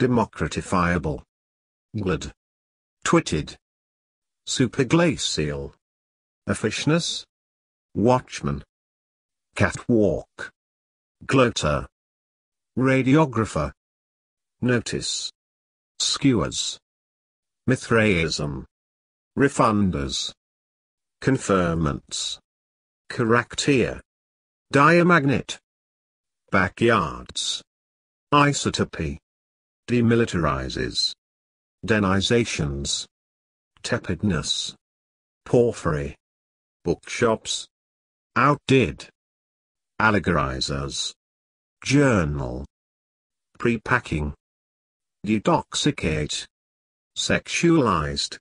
Democratifiable. Glad. Twitted. Superglacial. Officiousness. Watchman. Catwalk. Gloater. Radiographer. Notice. Skewers. Mithraism. Refunders. Conferments. Caractere. Diamagnet. Backyards. Isotopy. Demilitarizes. Denizations. Tepidness. Porphyry. Bookshops. Outdid. Allegorizers. Journal. Prepacking. Detoxicate. Sexualized.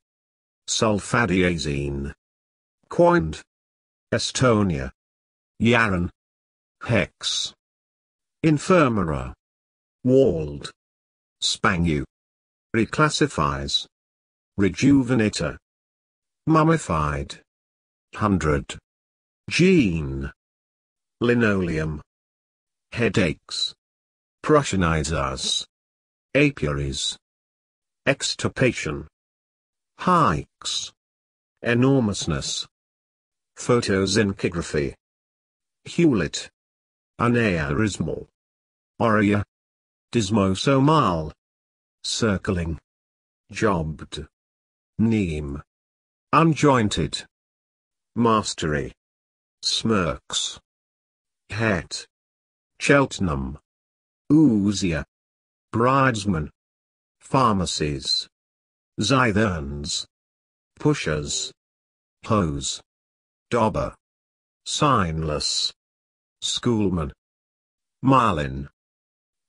Sulfadiazine. Coined. Estonia. Yaran. Hex. Infirmera. Walled. Spangu. Reclassifies. Rejuvenator. Mummified. Hundred. Gene. Linoleum. Headaches. Prussianizers. Apiaries. Extirpation. Hikes. Enormousness. Photosyncography. Hewlett. Aneurysmal. Aurea. Dismosomal. Circling. Jobbed. Neem. Unjointed. Mastery. Smirks. Het. Cheltenham. Oozia. Bridesman. Pharmacies. Zytherns. Pushers. Hose. Dobber. Signless. Schoolman. Marlin.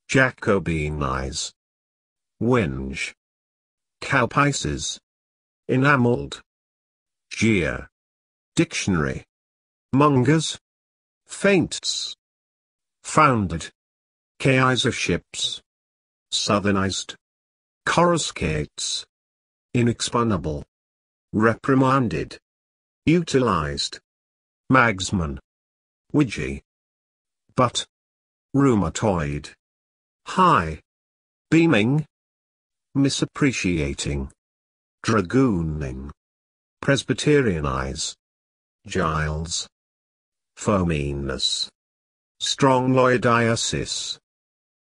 Jacobinize. Whinge. Cowpices. Enameled. Jeer. Dictionary. Mongers. Feints. Founded. Kaiserships. Southernized. Coruscates. Inexpugnable. Reprimanded. Utilized. Magsman. Widgie. But. Rheumatoid. High. Beaming. Misappreciating. Dragooning. Presbyterianize. Giles. Foaminess. Strongyloidiasis.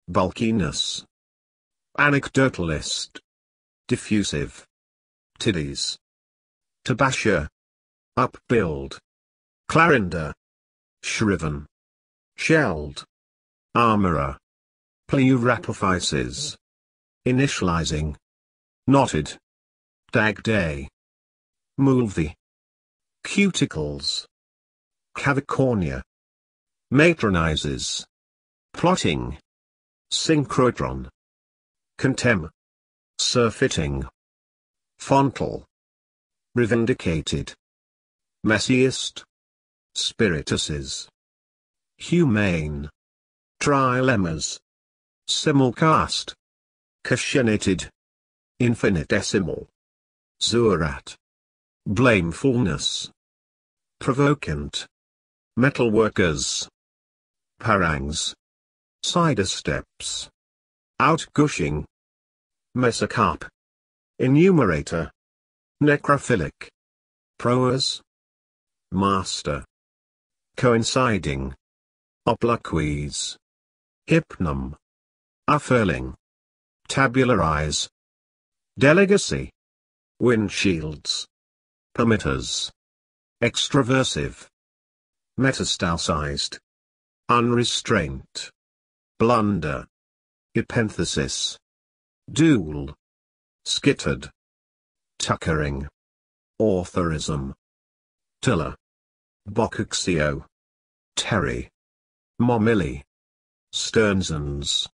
Bulkiness. Anecdotalist. Diffusive. Tiddies. Tabasha. Upbuild. Clarinder. Shriven. Shelled. Armorer. Pleurapophyses. Initializing. Knotted. Dag day. Mulvi. Cuticles. Cavicornia. Matronizes. Plotting. Synchrotron. Contem. Surfeiting. Fontal. Revindicated. Messiest. Spirituses. Humane. Trilemmas. Simulcast. Cashionated. Infinitesimal. Zurat. Blamefulness. Provocant. Metalworkers. Parangs. Cider steps. Outgushing. Mesocarp. Enumerator. Necrophilic. Proas. Master. Coinciding. Obloquies. Hypnum. Unfurling. Tabularize. Delegacy. Windshields. Permitters. Extraversive. Metastasized. Unrestraint. Blunder. Epenthesis. Duel. Skittered. Tuckering. Authorism. Tiller. Boccaccio. Terry. Momilly. Stearnsons.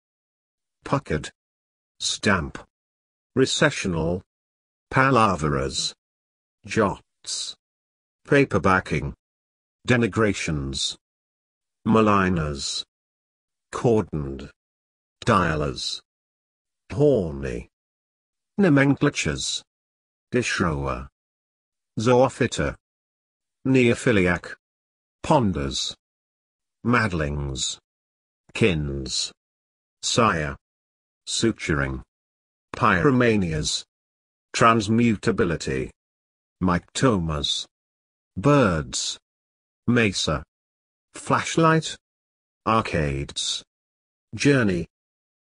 Puckered. Stamp. Recessional. Palaveras. Jots. Paperbacking. Denigrations. Maligners. Cordoned. Dialers. Horny. Nomenclatures. Dishrower. Zoophyta. Neophiliac. Ponders. Madlings. Kins. Sire. Suturing. Pyromanias. Transmutability. Mycetomas. Birds. Mesa. Flashlight. Arcades. Journey.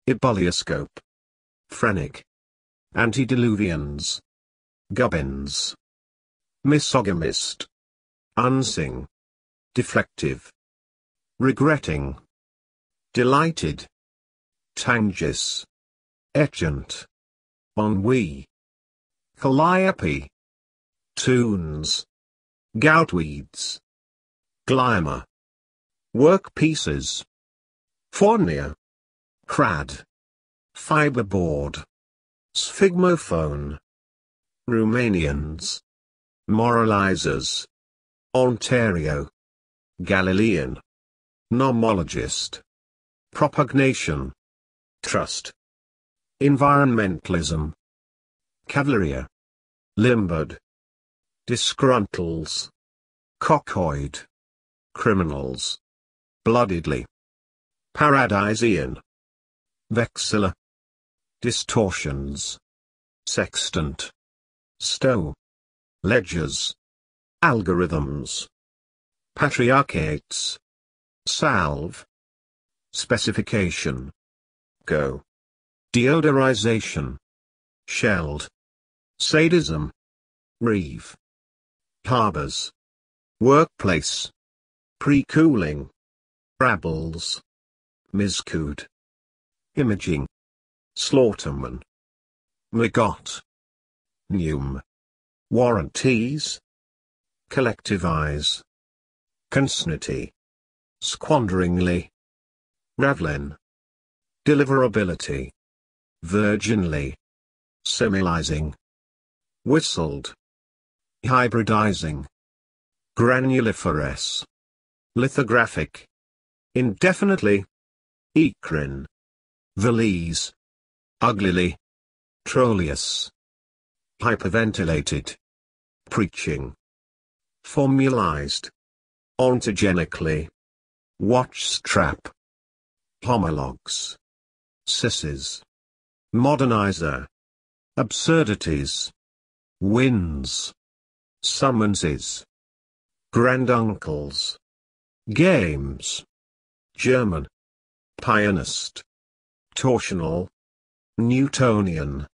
Ebolioscope. Phrenic. Antediluvians. Gubbins. Misogamist. Unsing. Deflective. Regretting. Delighted. Tangis. Etchant. Ennui. Calliope. Tunes. Goutweeds. Glyma. Workpieces. Fornia. Crad. Fiberboard. Sphygmophone. Romanians. Moralizers. Ontario. Galilean. Nomologist. Propagation. Trust. Environmentalism. Cavaleria. Limbered. Disgruntles. Cockoid. Criminals. Bloodedly. Paradisian. Vexilla. Distortions. Sextant. Stow. Ledgers. Algorithms. Patriarchates. Salve. Specification. Go. Deodorization. Shelled. Sadism. Reeve. Harbors. Workplace. Pre-cooling. Rabbles. Miscood. Imaging. Slaughterman. Migot. Neum. Warranties. Collectivize. Consnity. Squanderingly. Ravlin. Deliverability. Virginly. Semilizing. Whistled. Hybridizing. Granuliferous. Lithographic. Indefinitely. Ecrin. Valise. Uglily. Trolleus. Hyperventilated. Preaching. Formalized. Ontogenically. Watch strap. Homologs. Sisses. Modernizer. Absurdities. Wins. Summonses. Granduncles. Games. German. Pianist. Torsional. Newtonian.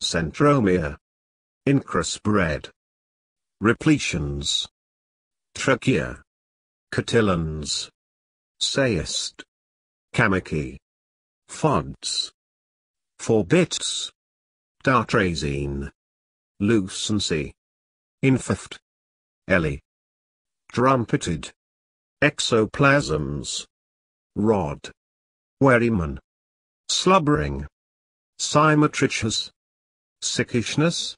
Centromere. Incrusbred. Repletions. Trachea. Cotillons. Sayist. Kamiki. Fods. Forbits. Dartrazine. Lucency. Infift. Ellie. Trumpeted. Exoplasms. Rod. Wherryman. Slubbering. Symmetriches. Sickishness.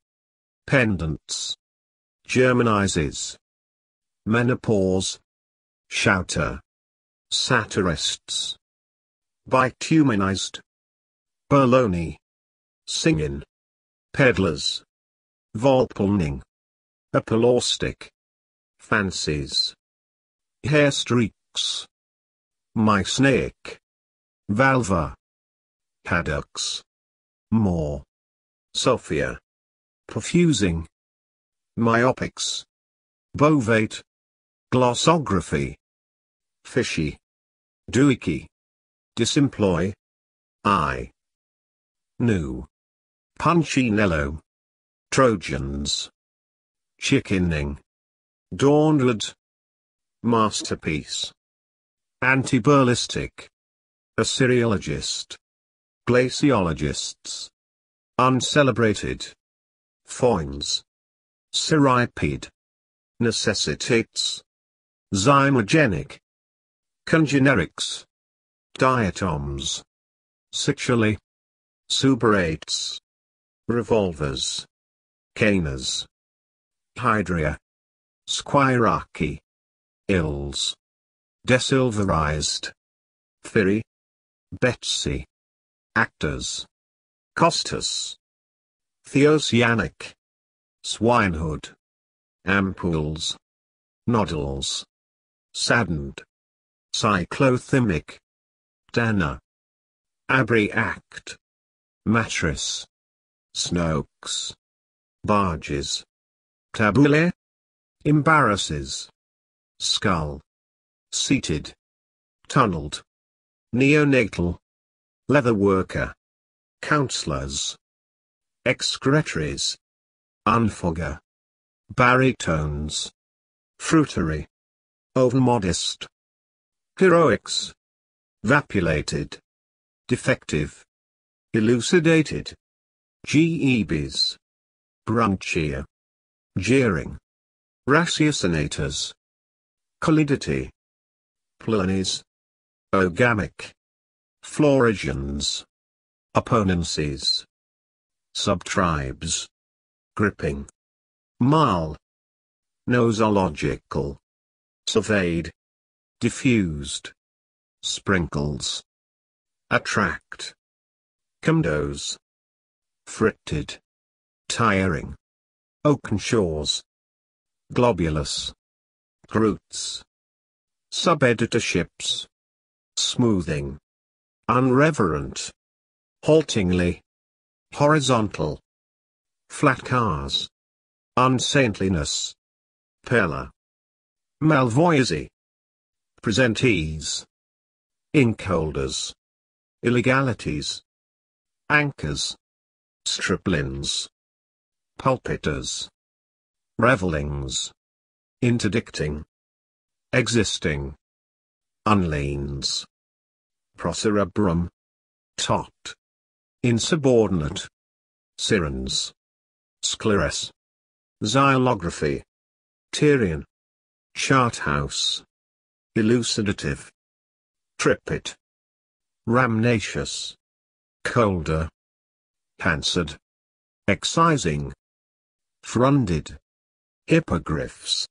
Pendants. Germanizes. Menopause. Shouter. Satirists. Bituminized. Baloney. Singin. Peddlers. Volpelning. Apolostic. Fancies. Hair streaks. My snake. Valva. Paddocks. More. Sophia. Perfusing. Myopics. Bovate. Glossography. Fishy. Dooicky. Disemploy. I. New. Punchinello. Trojans. Chickening. Dawnwood. Masterpiece. Anti-ballistic. Assyriologist. Glaciologists. Uncelebrated. Foins. Cirripede. Necessitates. Zymogenic. Congenerics. Diatoms. Sexually. Superates. Revolvers. Canas. Hydria. Squirarchy. Ills. Desilverized. Theory. Betsy. Actors. Costus. Thiocyanic. Swinehood. Ampoules. Nodules. Saddened. Cyclothymic. Dana. Abri Act. Mattress. Snokes. Barges. Tabule. Embarrasses. Skull. Seated. Tunneled. Neonatal. Leather worker. Counselors. Excretories. Unfogger. Baritones. Fruitery. Overmodest. Heroics. Vapulated. Defective. Elucidated. GEBs. Brunchier. Jeering. Ratiocinators. Collidity. Plurnies. Ogamic. Florigens. Opponencies. Subtribes. Gripping. Mal. Nosological. Surveyed. Diffused. Sprinkles. Attract. Condos. Fritted. Tiring. Oaken shores. Globulous. Groots. Sub-editorships. Smoothing. Unreverent. Haltingly. Horizontal. Flat cars. Unsaintliness. Pella. Malvoisie. Presentees. Ink holders. Illegalities. Anchors. Striplins. Pulpiters. Revelings. Interdicting. Existing. Unlanes. Procerebrum. Tot. Insubordinate. Sirens. Scleres. Xylography. Tyrian. Charthouse. Elucidative. Tripit. Rhamnaceous. Colder. Hansard. Excising. Fronded. Hippogriffs.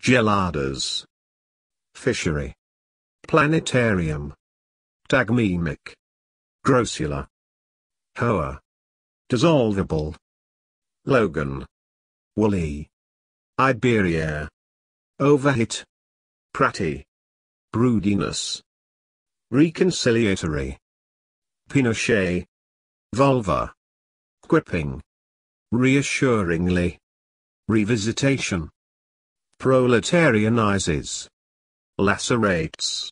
Geladas. Fishery. Planetarium. Tagmemic. Grossula. Hoa. Dissolvable. Logan. Woolly. Iberia. Overhit. Pratty. Broodiness. Reconciliatory. Pinochet. Vulva. Quipping. Reassuringly. Revisitation. Proletarianizes. Lacerates.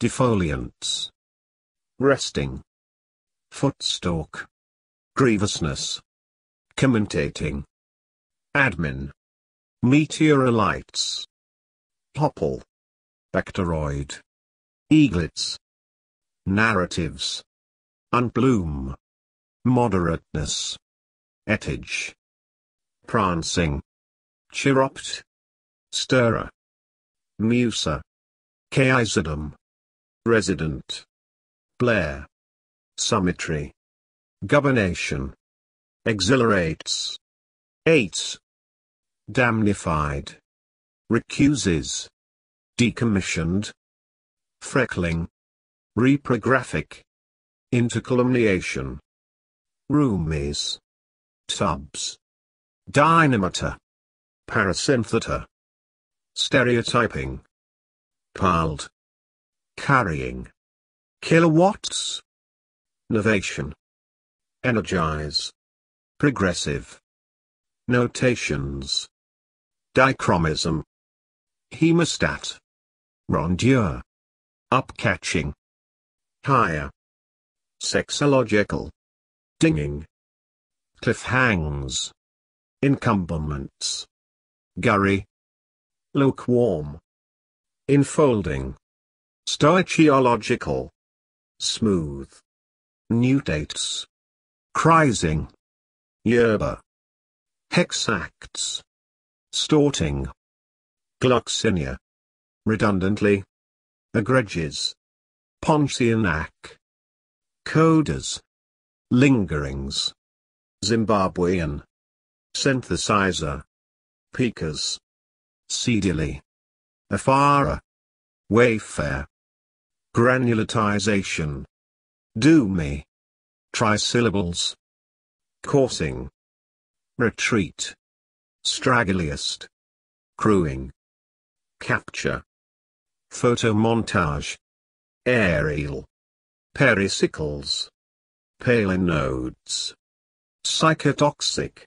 Defoliants. Resting. Footstalk. Grievousness. Commentating. Admin. Meteorolites. Popple. Bacteroid. Eaglets. Narratives. Unbloom. Moderateness. Etage. Prancing. Chiropt. Stirrer. Musa. Chaizodom. Resident. Blair. Summitry. Gubernation. Exhilarates. Eights. Damnified. Recuses. Decommissioned. Freckling. Reprographic. Intercolumniation. Roomies. Tubs. Dynamiter. Parasyntheta. Stereotyping. Piled. Carrying. Kilowatts. Novation. Energize. Progressive. Notations. Dichromism. Hemostat. Rondure. Upcatching. Higher. Sexological. Dinging. Cliffhangs. Incumbents. Gurry. Lukewarm. Enfolding. Stoichiological. Smooth. Nutates. Crising. Yerba. Hexacts. Storting. Gloxinia. Redundantly. Egregies. Poncianac. Coders. Lingerings. Zimbabwean. Synthesizer. Peakers. Seedily. Afara. Wayfare. Granulatization. Do me. Trisyllables. Coursing. Retreat. Straggliest. Crewing. Capture. Photomontage. Aerial. Pericycles. Palinodes. Psychotoxic.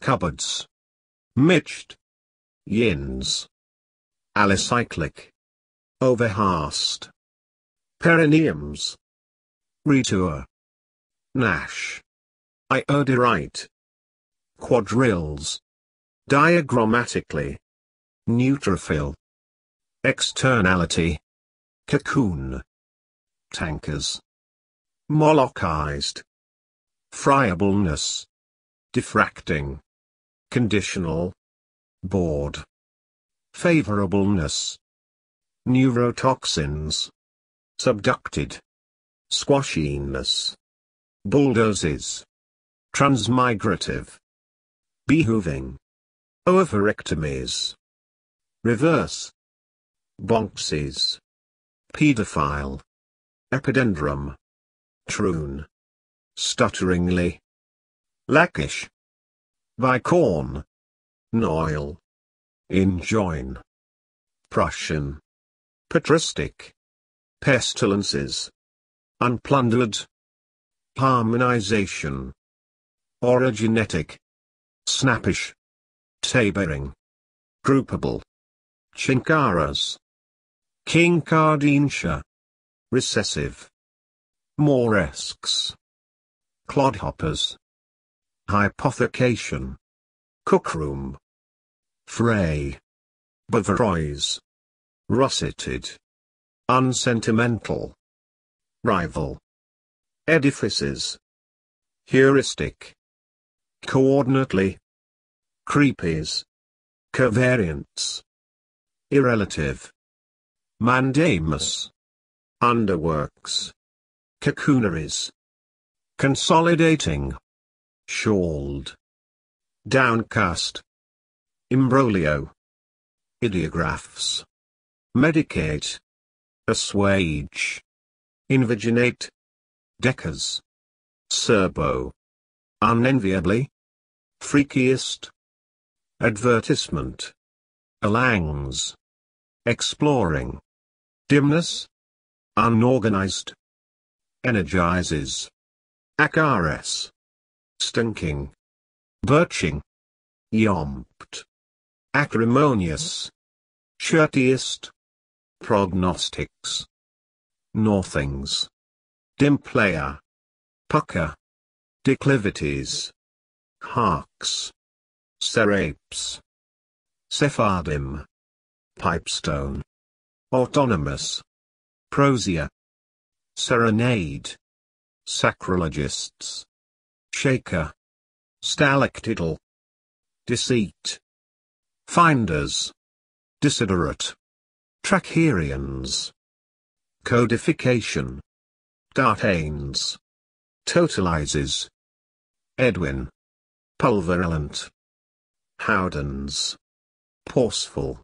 Cupboards. Mitched. Yins. Alicyclic. Overhast. Perineums. Retour. Nash. Iodorite. Quadrilles. Diagrammatically. Neutrophil. Externality. Cocoon. Tankers. Molochized. Friableness. Diffracting. Conditional. Bored. Favorableness. Neurotoxins. Subducted. Squashiness. Bulldozes. Transmigrative. Behooving. Oophorectomies. Reverse. Bonxes. Pedophile. Epidendrum. Troon. Stutteringly. Lackish. Bicorn. Noil. Enjoin. Prussian. Patristic. Pestilences. Unplundered. Harmonization. Orogenetic. Snappish. Tabering. Groupable. Chinkaras. Kincardintia. Recessive. Moresques. Clodhoppers. Hypothecation. Cookroom. Fray. Bavarois. Russeted. Unsentimental. Rival. Edifices. Heuristic. Coordinately. Creepies. Covariants. Irrelative. Mandamus. Underworks. Cocooneries. Consolidating. Shawled. Downcast. Imbroglio. Ideographs. Medicate. Assuage. Inviginate. Deckers. Serbo. Unenviably. Freakiest. Advertisement. Alangs. Exploring. Dimness. Unorganized. Energizes. Acaris. Stinking. Birching. Yomped. Acrimonious. Shirtiest. Prognostics. Northings. Dimplayer. Pucker. Declivities. Harks. Serapes. Sephardim. Pipestone. Autonomous. Prosia. Serenade. Sacrilegists. Shaker. Stalactital. Deceit. Finders. Desiderate. Tracherians. Codification. Dartanes. Totalizes. Edwin. Pulverulent. Howdens. Horseful.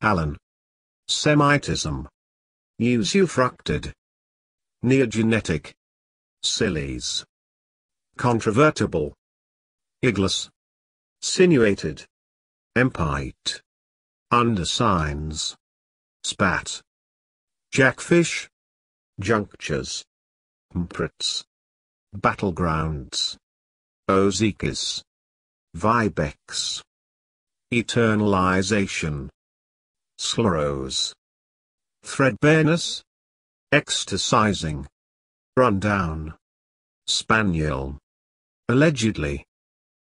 Allen. Semitism. Usufructed. Neogenetic. Sillies. Controvertible. Iglus. Sinuated. Empite. Undersigns. Spat. Jackfish. Junctures. Mprits. Battlegrounds. Ozekis. Vibex. Eternalization. Sclerose. Threadbareness. Extasizing. Rundown. Spaniel. Allegedly.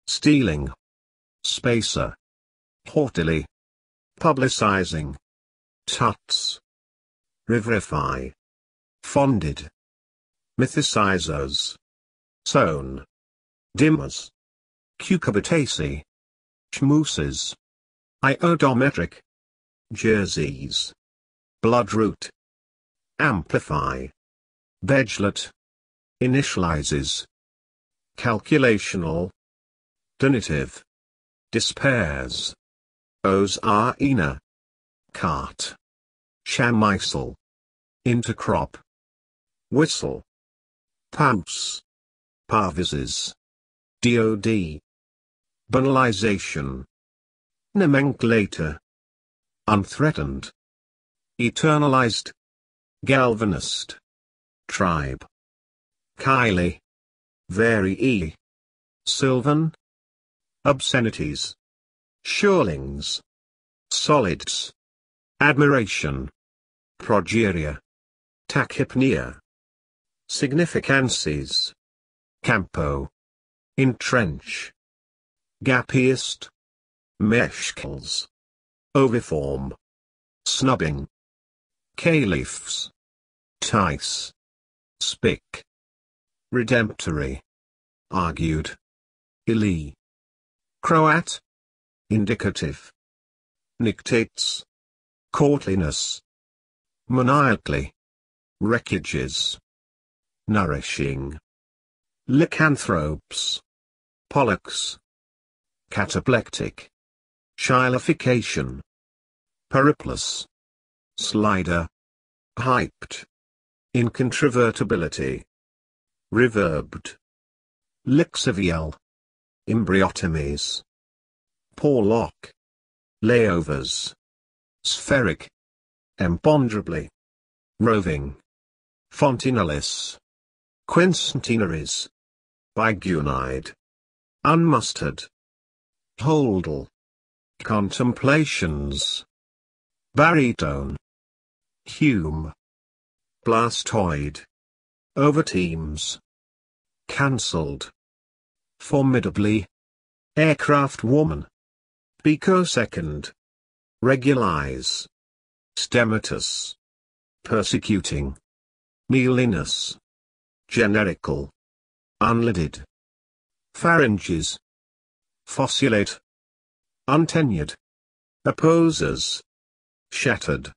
Stealing. Spacer. Haughtily. Publicizing. Tuts. Riverify. Fonded. Mythicizers. Sown. Dimmers. Cucurbitaceae. Schmooses. Iodometric. Jerseys. Bloodroot. Amplify. Bedglet. Initializes. Calculational. Donative. Despairs. Ozarina. Cart. Chamisel. Intercrop. Whistle. Pumps. Parvises. DOD. Banalization. Nomenclator. Unthreatened. Eternalized. Galvanist. Tribe. Kylie. Very E. Sylvan. Obscenities. Shorelings. Solids. Admiration. Progeria. Tachypnea. Significances. Campo. Entrench. Gappiest. Meshkels. Oviform. Snubbing. Caliphs. Tice. Spick. Redemptory. Argued. Ili. Croat. Indicative. Nictates. Courtliness. Maniacally. Wreckages. Nourishing. Lycanthropes. Pollux. Cataplectic. Chylification. Periplus. Slider. Hyped. Incontrovertibility. Reverbed. Lixivial. Embryotomies. Porlock. Layovers. Spheric. Imponderably. Roving. Fontinalis. Quincentenaries. Biguanide. Unmustered. Holdal. Contemplations. Baritone. Hume. Blastoid. Overteams. Cancelled. Formidably. Aircraft woman. Picosecond. Regulize. Stematus. Persecuting. Mealiness. Generical. Unlidded. Pharynges. Fossilate. Untenured. Opposers. Shattered.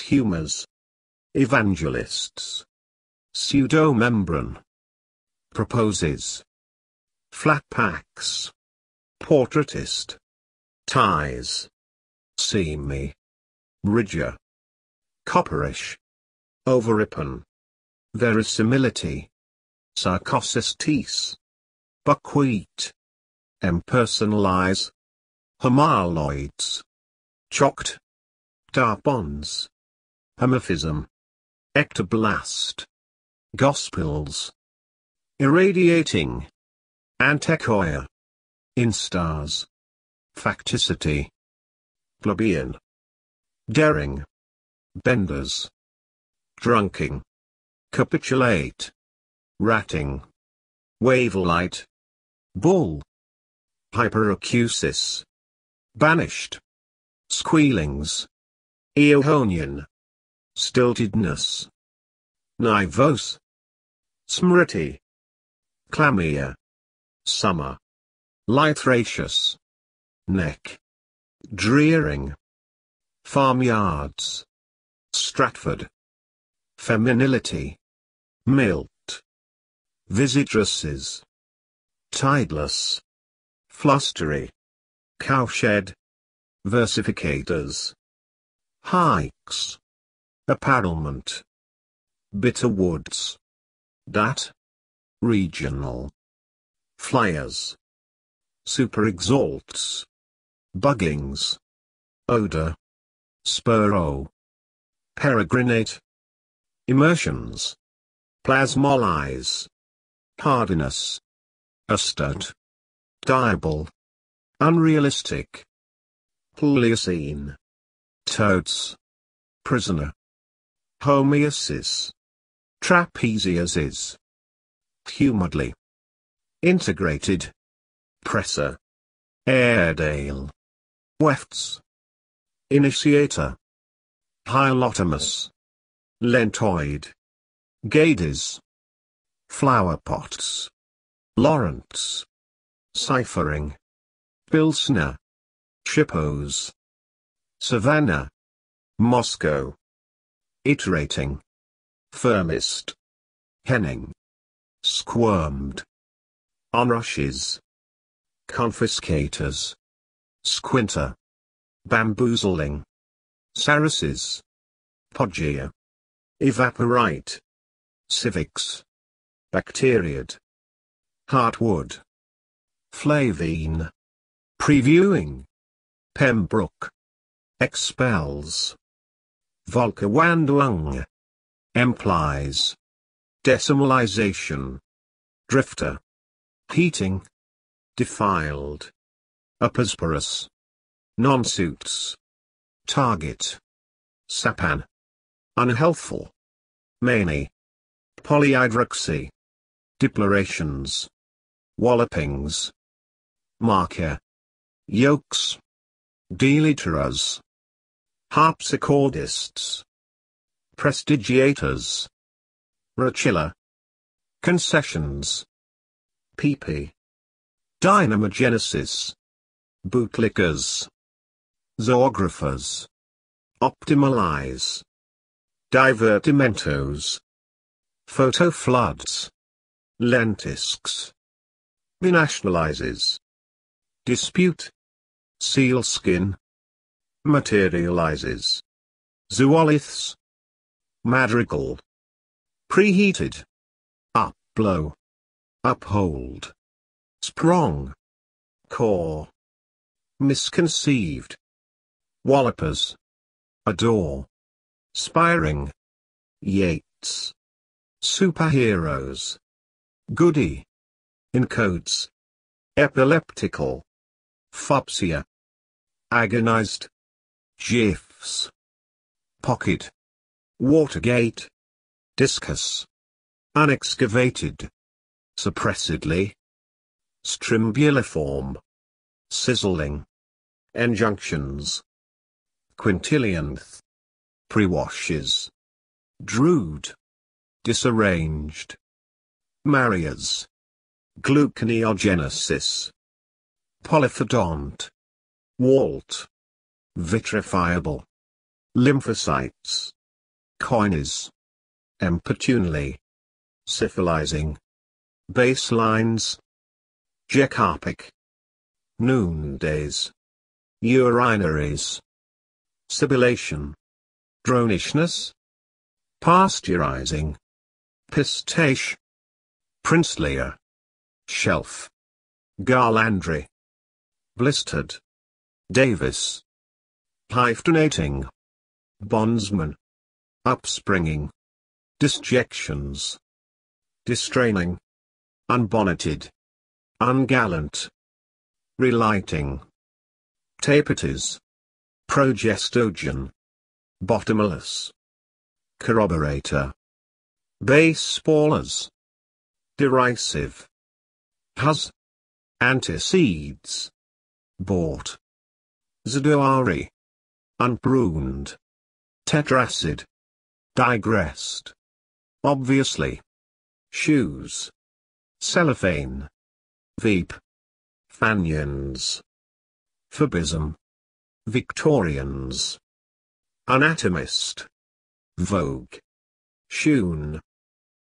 Humors. Evangelists. Pseudomembran. Proposes. Flat packs. Portraitist. Ties. Seamy. Ridger. Copperish. Overripen. Verisimility. Sarcocystis. Buckwheat. Impersonalize. Homaloids. Chocked. Darpons. Homophism. Ectoblast. Gospels. Irradiating. Antechoia. Instars. Facticity. Plebeian. Daring. Benders. Drunking. Capitulate. Ratting. Wavelite. Bull. Hyperacusis. Banished. Squealings. Eohonian. Stiltedness. Nivose. Smriti. Clamia. Summer. Lythraceous. Neck. Drearing. Farmyards. Stratford. Femininity. Milt. Visitresses. Tideless. Flustery. Cowshed. Versificators. Hikes. Apparelment. Bitter woods. Dat. Regional. Flyers. Super exalts. Buggings. Odor. Spuro. Peregrinate. Immersions. Plasmolyze. Hardiness. Astud. Diable. Unrealistic. Pliocene. Toads. Prisoner. Homeosis. Trapeziuses. Humidly. Integrated. Presser. Airedale. Wefts. Initiator. Hylotomus. Lentoid. Gades. Flower pots. Lawrence. Ciphering. Pilsner. Chippos. Savannah. Moscow. Iterating. Firmest. Henning. Squirmed. Onrushes. Confiscators. Squinter. Bamboozling. Saraces. Poggia. Evaporite. Civics. Bacteriad. Heartwood. Flavine. Previewing. Pembroke. Expels. Volkerwanderung. Implies. Decimalization. Drifter. Heating. defiled. Aposporous. Non-suits. Target. Sapan. Unhealthful. Many. Polyhydroxy. Deplorations. Wallopings. Marker. Yokes. Deliteras. Harpsichordists. Prestigiators. Rochilla. Concessions. PP. Dynamogenesis. Bootlickers. Zoographers. Optimalize. Divertimentos. Photo floods. Lentisks. Binationalizes. Dispute. Sealskin. Materializes. Zooliths. Madrigal. Preheated. Upblow. Uphold. Sprong. Core. Misconceived. Wallopers. Adore. Spiring. Yates. Superheroes. Goody. Encodes. Epileptical. Phopsia. Agonized. GIFs. Pocket. Watergate. Discus. Unexcavated. Suppressedly. Strimbuliform. Sizzling. Injunctions. Quintillionth. Prewashes. Drude. Disarranged. Marias. Gluconeogenesis. Polyphyodont. Walt. Vitrifiable. Lymphocytes. Coines. Importunely. Syphilizing. Baselines. Jecarpic. Noondays. Urinaries. Sibilation. Dronishness. Pasteurizing. Pistache. Princelier. Shelf. Garlandry. Blistered. Davis. Hyphenating. Bondsman. Upspringing. Disjections. Distraining. Unbonneted. Ungallant. Relighting. Tapetes. Progestogen. Bottomless. Corroborator. Baseballers. Derisive. Hus. Antecedes. Bought. Zadoari. Unpruned. Tetracid. Digressed. Obviously. Shoes. Cellophane. Veep. Fanions. Phobism. Victorians. Anatomist. Vogue. Shoon.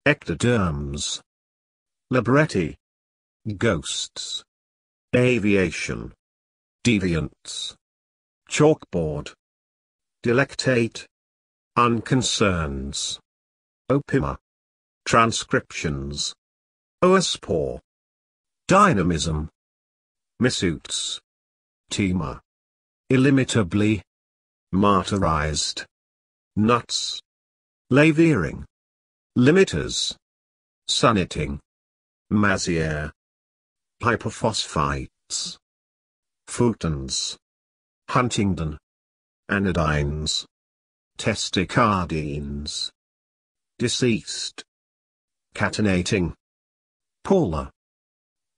Ectoderms. Libretti. Ghosts. Aviation. Deviants. Chalkboard. Delectate. Unconcerns. Opima. Transcriptions. Oospore. Dynamism. Missuits. Tima. Illimitably. Martyrized. Nuts. Lavering. Limiters. Sunniting. mazier, Hyperphosphites. Fultons. Huntingdon. Anodynes. Testicardines. Deceased. Catenating. Paula.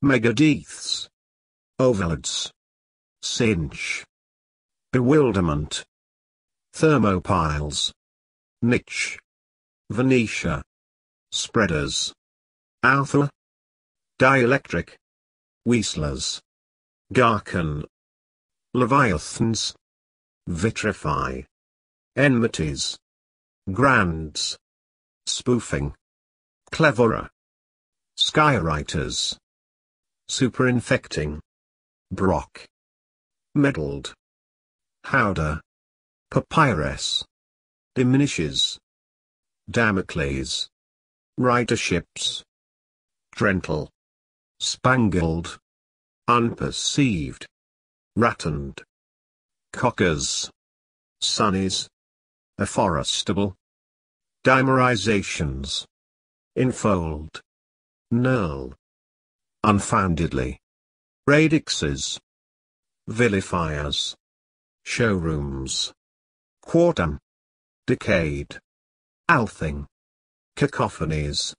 Megadeths. Ovalids. Cinch. Bewilderment. Thermopiles. Niche. Venetia. Spreaders. Alpha. Dielectric. Wheatlers. Garkin, Leviathans. Vitrify. Enmities. Grands. Spoofing. Cleverer. Skywriters. Superinfecting. Brock. Meddled. Howder. Papyrus. Diminishes. Damocles. Riderships. Drental. Spangled. Unperceived. Rattened. Cockers. Sunnies. Afforestable. Dimerizations. Infold. Null. Unfoundedly. radixes, vilifiers, showrooms, quartum, decayed, althing, cacophonies,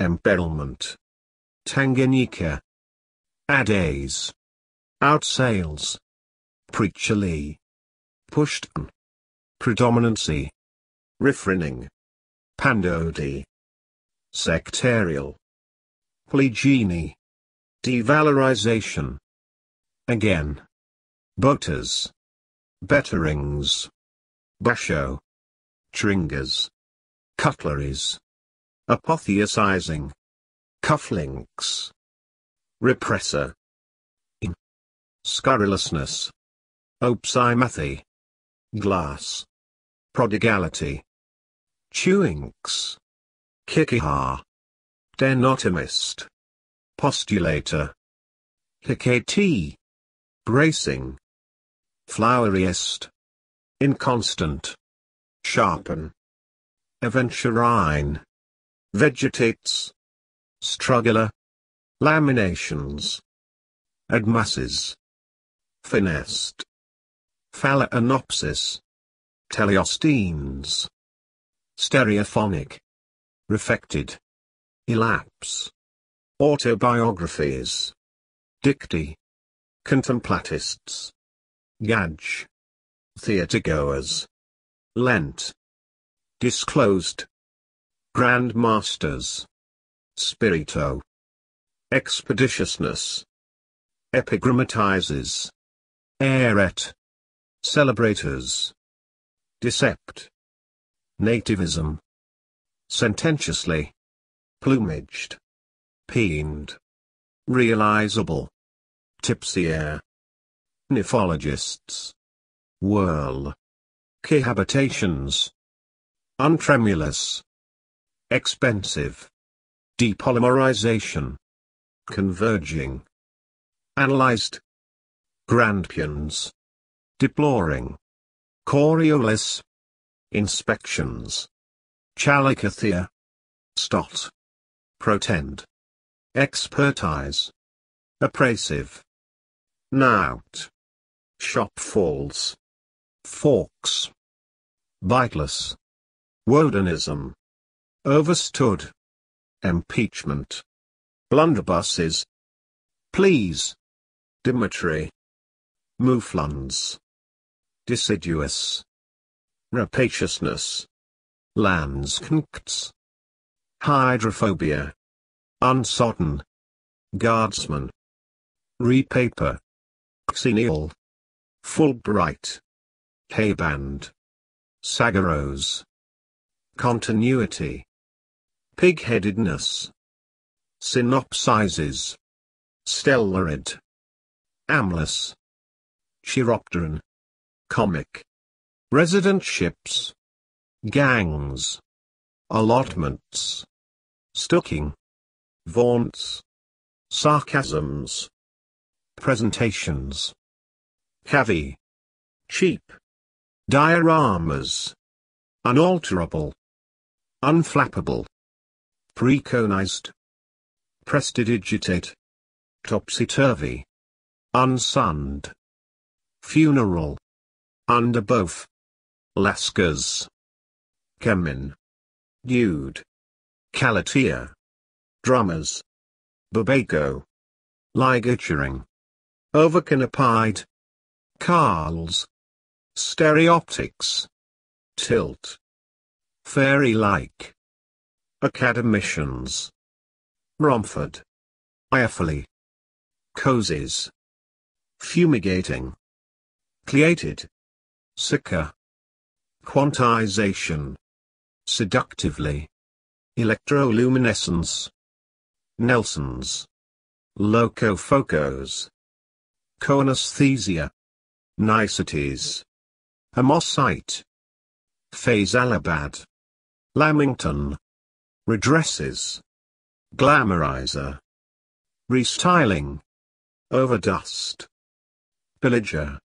embezzlement, Tanganyika, adays, outsales, preacherly, pushed. Predominancy, refraining, pandody, sectarial, plegeny, devalorization, again, butters, betterings, basho, tringers, cutleries, apotheosizing, cufflinks, repressor, in, scurrilousness, opsimathy, glass, prodigality, chewinks, kikiha, denotomist, postulator, hikati, bracing, floweriest, inconstant, sharpen, aventurine, vegetates, struggler, laminations, admasses, finessed, phalaenopsis, teleostenes, stereophonic, refected, elapse, autobiographies, dicty, contemplatists, gadge, theatregoers, lent, disclosed, grand masters, spirito, expeditiousness, epigrammatizes, aeret, celebrators, decept, nativism, sententiously, plumaged, peened, realizable, tipsy air, nephologists, whirl, cohabitations, untremulous, expensive, depolymerization, converging, analyzed, grandpions, deploring, Coriolis, inspections, chalicothea, stot, protend, expertise, apprasive, knout, shopfalls, forks, biteless, wodenism, overstood, impeachment, blunderbusses, please, Dimitri, mouflons, deciduous, rapaciousness, landskunkts, hydrophobia, unsodden, guardsman, repaper, xenial, fulbright, hayband, sagaros, continuity, pig-headedness, synopsizes, stellarid, amless, chiropteran, comic, residentships, gangs, allotments, stooking, vaunts, sarcasms, presentations, heavy, cheap, dioramas, unalterable, unflappable, preconized, prestidigitate, topsy-turvy, unsunned, funeral, under both, lascars, kemin, dude, calatia, drummers, babaco, ligaturing, overcanopide, carls, stereoptics, tilt, fairy-like, academicians, Romford, Iafoli, cosies, fumigating, cleated, sicker, quantization, seductively, electroluminescence, Nelsons, locofocos, coanesthesia, niceties, amosite, Faisalabad, Lamington, redresses, glamorizer, restyling, overdust, pillager,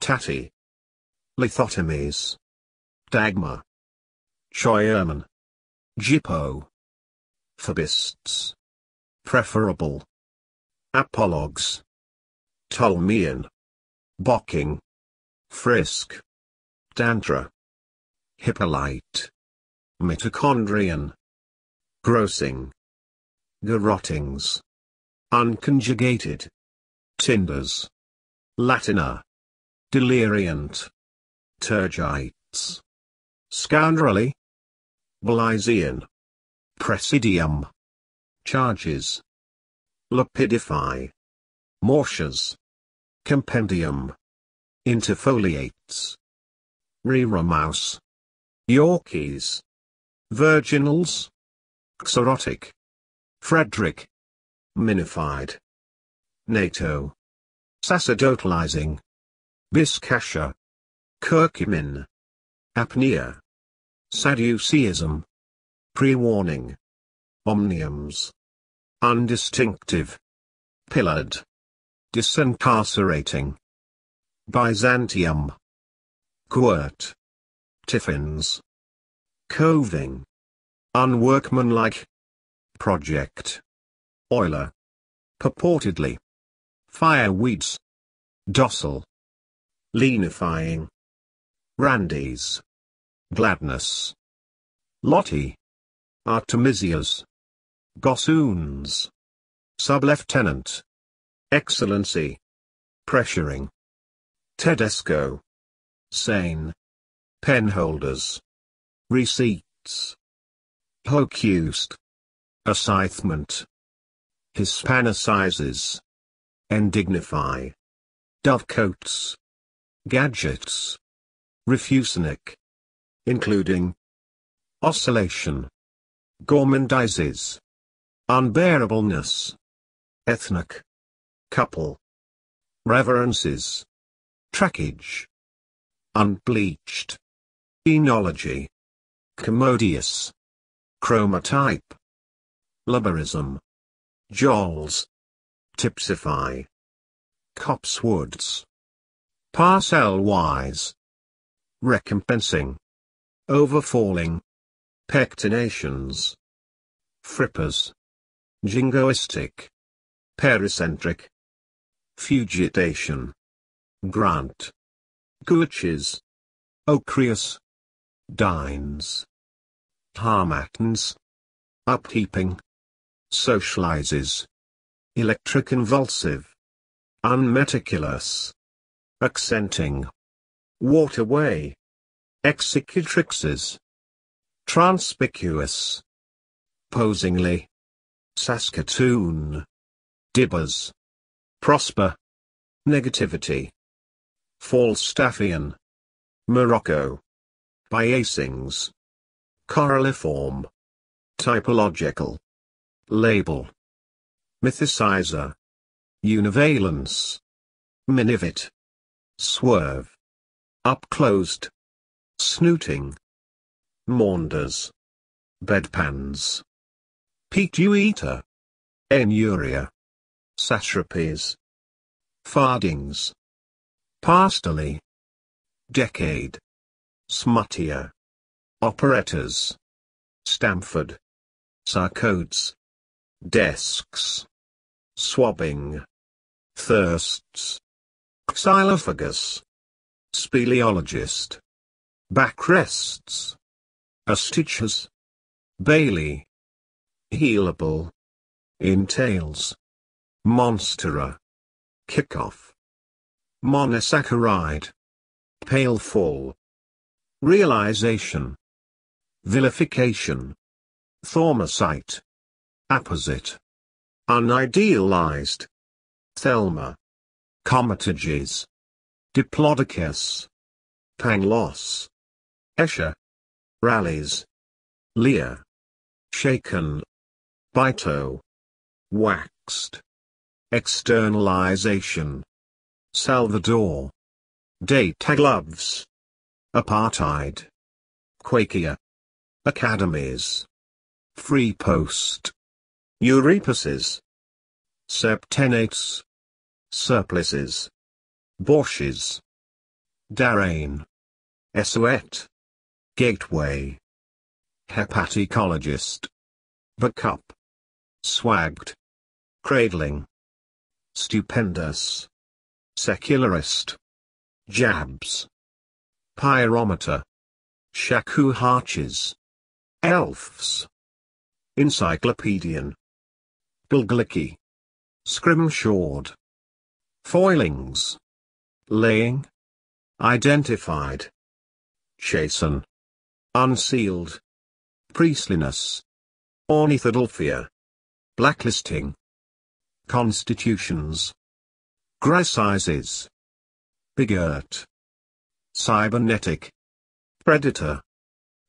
tatty, lithotomies, dagma, choyerman, jippo, phobists, preferable, apologues, Ptolemean. Bocking. Frisk. Tantra. Hippolyte. Mitochondrian. Grossing. Garottings. Unconjugated. Tinders. Latina. Deliriant. Turgites. Scoundrelly. Belysian. Presidium. Charges. Lapidify. Mortias. Compendium. Interfoliates. Reremouse. Yorkies. Virginals. Xerotic. Frederick. Minified. NATO. Sacerdotalizing. Biscassia. Curcumin. Apnea. Sadduceeism. Pre-warning. Omniums. Undistinctive. Pillared. Disincarcerating. Byzantium. Quirt. Tiffins. Coving. Unworkmanlike. Project. Euler. Purportedly. Fireweeds. Docile. Lenifying. Randies. Gladness. Lottie. Artemisias. Gossoons. Sub-Lieutenant. Excellency. Pressuring. Tedesco. Sane. Penholders. Receipts. Hocused. Assignment. Hispanicizes. Endignify. Dovecotes. Gadgets. Refusenik. Including. Oscillation. Gormandizes. Unbearableness. Ethnic. Couple. Reverences. Trackage. Unbleached. Enology. Commodious. Chromotype. Laborism. Jols. Tipsify. Copsewoods. Parcel-wise. Recompensing. Overfalling. Pectinations. Frippers. Jingoistic. Pericentric. Fugitation. Grant. Gooches. Ocreus. Dines. Harmatins. Upheaping. Socializes. Electroconvulsive. Unmeticulous. Accenting. Waterway. Executrixes. Transpicuous. Posingly. Saskatoon. Dibbers. Prosper. Negativity. Falstaffian. Morocco. Biasings. Coralliform. Typological. Label. Mythicizer. Univalence. Minivit. Swerve. Upclosed. Snooting. Maunders. Bedpans. Pituita. Enuria. Satrapies. Fardings. Pastally. Decade. Smuttier. Operettas. Stamford. Sarcodes. Desks. Swabbing. Thirsts. Xylophagous. Speleologist. Backrests. Astiches. Bailey. Healable. Entails. Monstera. Kickoff. Monosaccharide. Pale fall. Realization. Vilification. Thaumacyte. Apposite. Unidealized. Thelma. Comatages. Diplodocus. Pangloss. Escher. Rallies. Lear. Shaken. Bito. Waxed. Externalization. Salvador. Data gloves. Apartheid. Quakia. Academies. Free post. Eurepuses. Septenates. Surplices. Borsches. Darane. Essuet. Gateway. Hepaticologist. Backup. Swagged. Cradling. Stupendous. Secularist. Jabs. Pyrometer. Shaku Harches. Elfs. Encyclopedian. Bilglicky. Scrimshawed. Foilings. Laying. Identified. Chasen. Unsealed. Priestliness. Ornithodelphia. Blacklisting. Constitutions. Grassizes. Bigert. Cybernetic. Predator.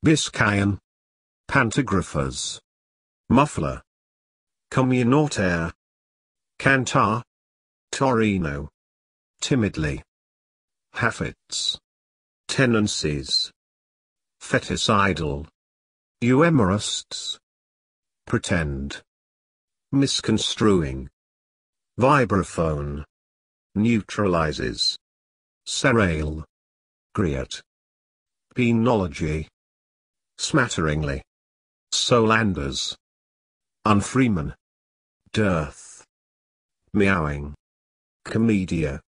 Biscayan. Pantographers. Muffler. Communautaire. Cantar. Torino. Timidly. Haffets. Tenancies. Feticidal. Euhemerists. Pretend. Misconstruing. Vibraphone. Neutralizes. Serale. Griot. Penology. Smatteringly. Solanders. Unfreeman. Dearth. Meowing. Comedia.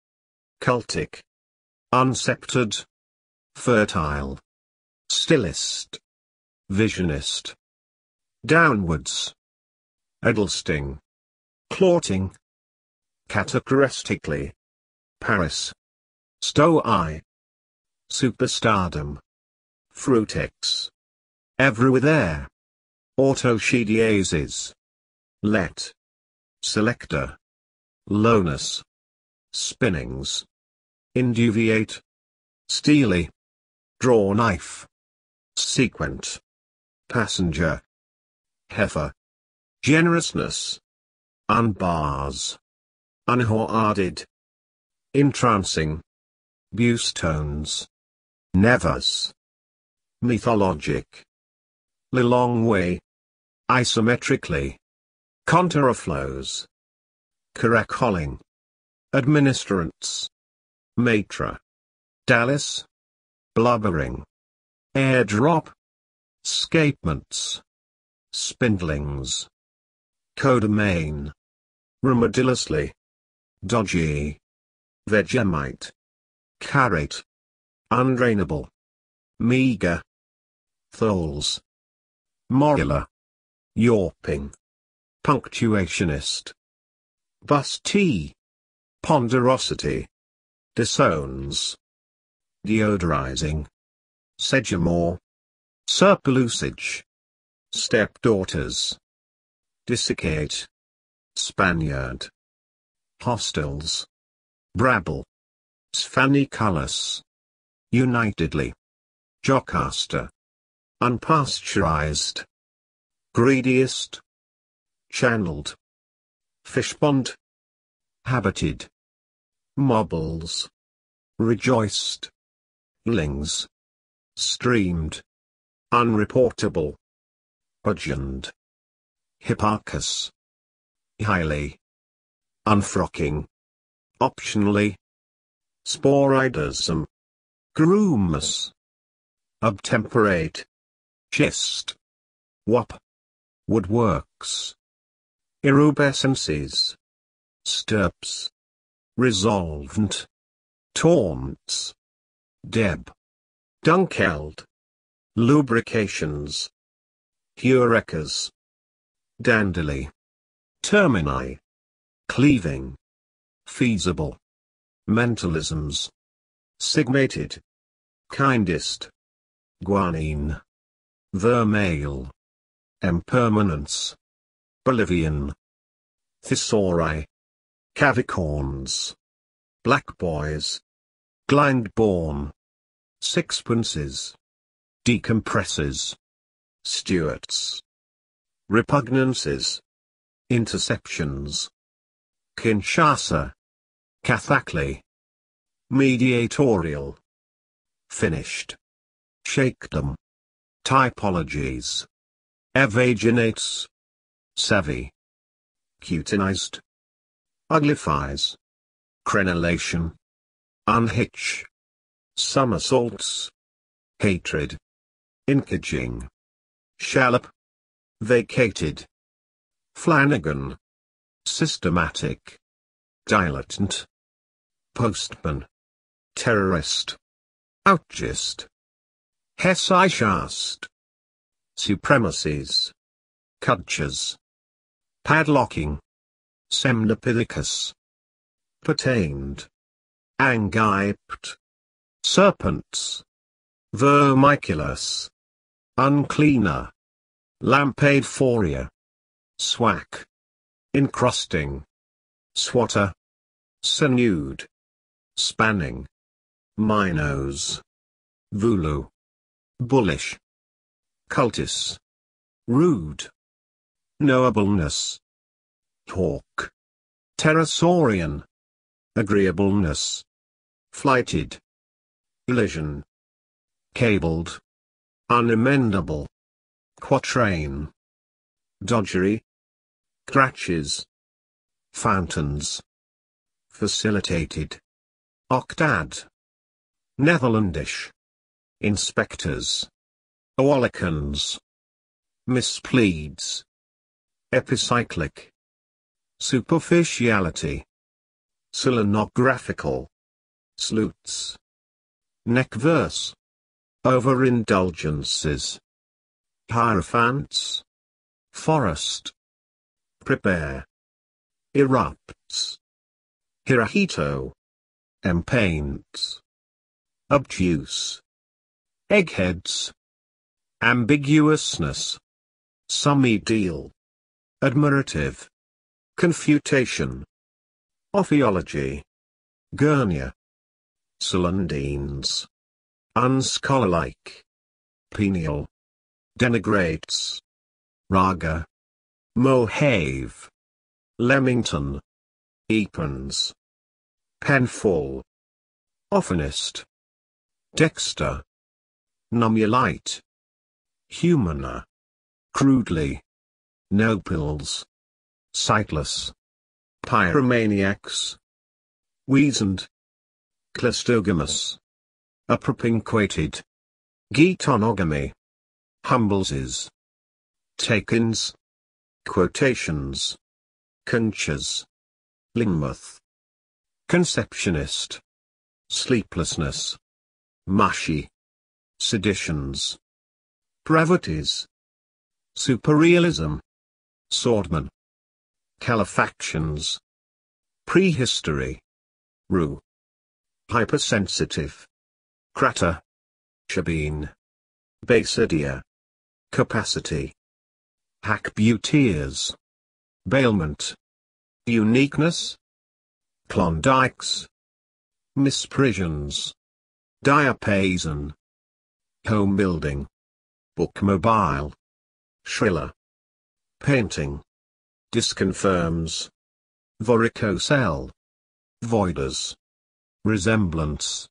Cultic. Unsceptered. Fertile. Stillist. Visionist. Downwards. Edelsting. Clorting. Catachrestically. Paris. Stow-eye. Superstardom. Frutex. Everywhere. Autoshediases. Let. Selector. Lowness. Spinnings. Induviate. Steely. Draw knife. Sequent. Passenger. Heifer. Generousness. Unbars. Unhoarded. Entrancing. Bustones. Nevers. Mythologic. Lilong way. Isometrically. Contraflows. Caracoling. Administrants. Matra. Dallas. Blubbering. Airdrop. Scapements. Spindlings. Codomain. Remedilously. Dodgy. Vegemite. Carrot. Undrainable. Meager. Tholes. Morula. Yorping. Punctuationist. Bustee. Ponderosity. Disowns. Deodorizing. Sedgemoor. Surplusage. Stepdaughters. Desiccate. Spaniard. Hostels. Brabble. Sphaniculus. Unitedly. Jocasta. Unpasteurized. Greediest. Channeled. Fishpond. Habited. Mobbles. Rejoiced. Lings. Streamed. Unreportable. Budgeoned. Hipparchus. Highly. Unfrocking. Optionally. Sporidism. Groomus. Obtemperate. Chist. Wop. Woodworks. Irrubescences. Stirps. Resolvent. Taunts. Deb. Dunkeld. Lubrications. Heurecas. Dandily. Termini. Cleaving. Feasible. Mentalisms. Sigmated. Kindest. Guanine. Vermeil. Impermanence. Bolivian. Thesauri. Cavicorns. Black boys. Glindborn. Sixpences. Decompresses. Stuarts. Repugnances. Interceptions. Kinshasa. Cathacly. Mediatorial. Finished. Shakedom. Typologies. Evaginates. Savvy. Cutinized. Uglifies. Crenellation. Unhitch. Somersaults. Hatred. Inkaging. Shallop. Vacated. Flanagan. Systematic. Dilatant. Postman. Terrorist. Outgist. Hesychast. Supremacies. Cultures. Padlocking. Semnopithecus. Pertained. Angypt. Serpents. Vermiculus. Uncleaner. Lampadephoria. Swack. Encrusting. Swatter. Sinewed. Spanning. Minos. Vulu. Bullish. Cultus. Rude. Knowableness. Talk. Pterosaurian. Agreeableness. Flighted. Elision. Cabled. Unamendable. Quatrain. Dodgery. Scratches. Fountains. Facilitated. Octad. Netherlandish. Inspectors. Oalicans. Mispleads. Epicyclic. Superficiality. Selenographical. Sleuths. Neck verse. Overindulgences. Hierophants. Forest. Prepare. Erupts. Hirohito. Empaints. Obtuse. Eggheads. Ambiguousness. Summy-deal. Admirative. Confutation. Ophiology. Gurnia. Celandines. Unscholarlike. Penial. Denigrates. Raga. Mohave. Leamington. Epons. Penfall. Oftenest. Dexter. Nummulite. Humana. Crudely. Nopals. Sightless. Pyromaniacs. Weasand. Clastogamous. Appropinquated. Geitonogamy. Humbleses. Takens. Quotations. Conchas. Lingmuth. Conceptionist. Sleeplessness. Mushy. Seditions. Brevities. Superrealism. Swordman. Calefactions. Prehistory. Rue. Hypersensitive. Crater. Shabine. Basidia. Capacity. Hackbuteers. Bailment. Uniqueness. Klondikes. Misprisions. Diapason. Home building. Bookmobile. Shriller. Painting. Disconfirms. Varicocele. Voiders. Resemblance.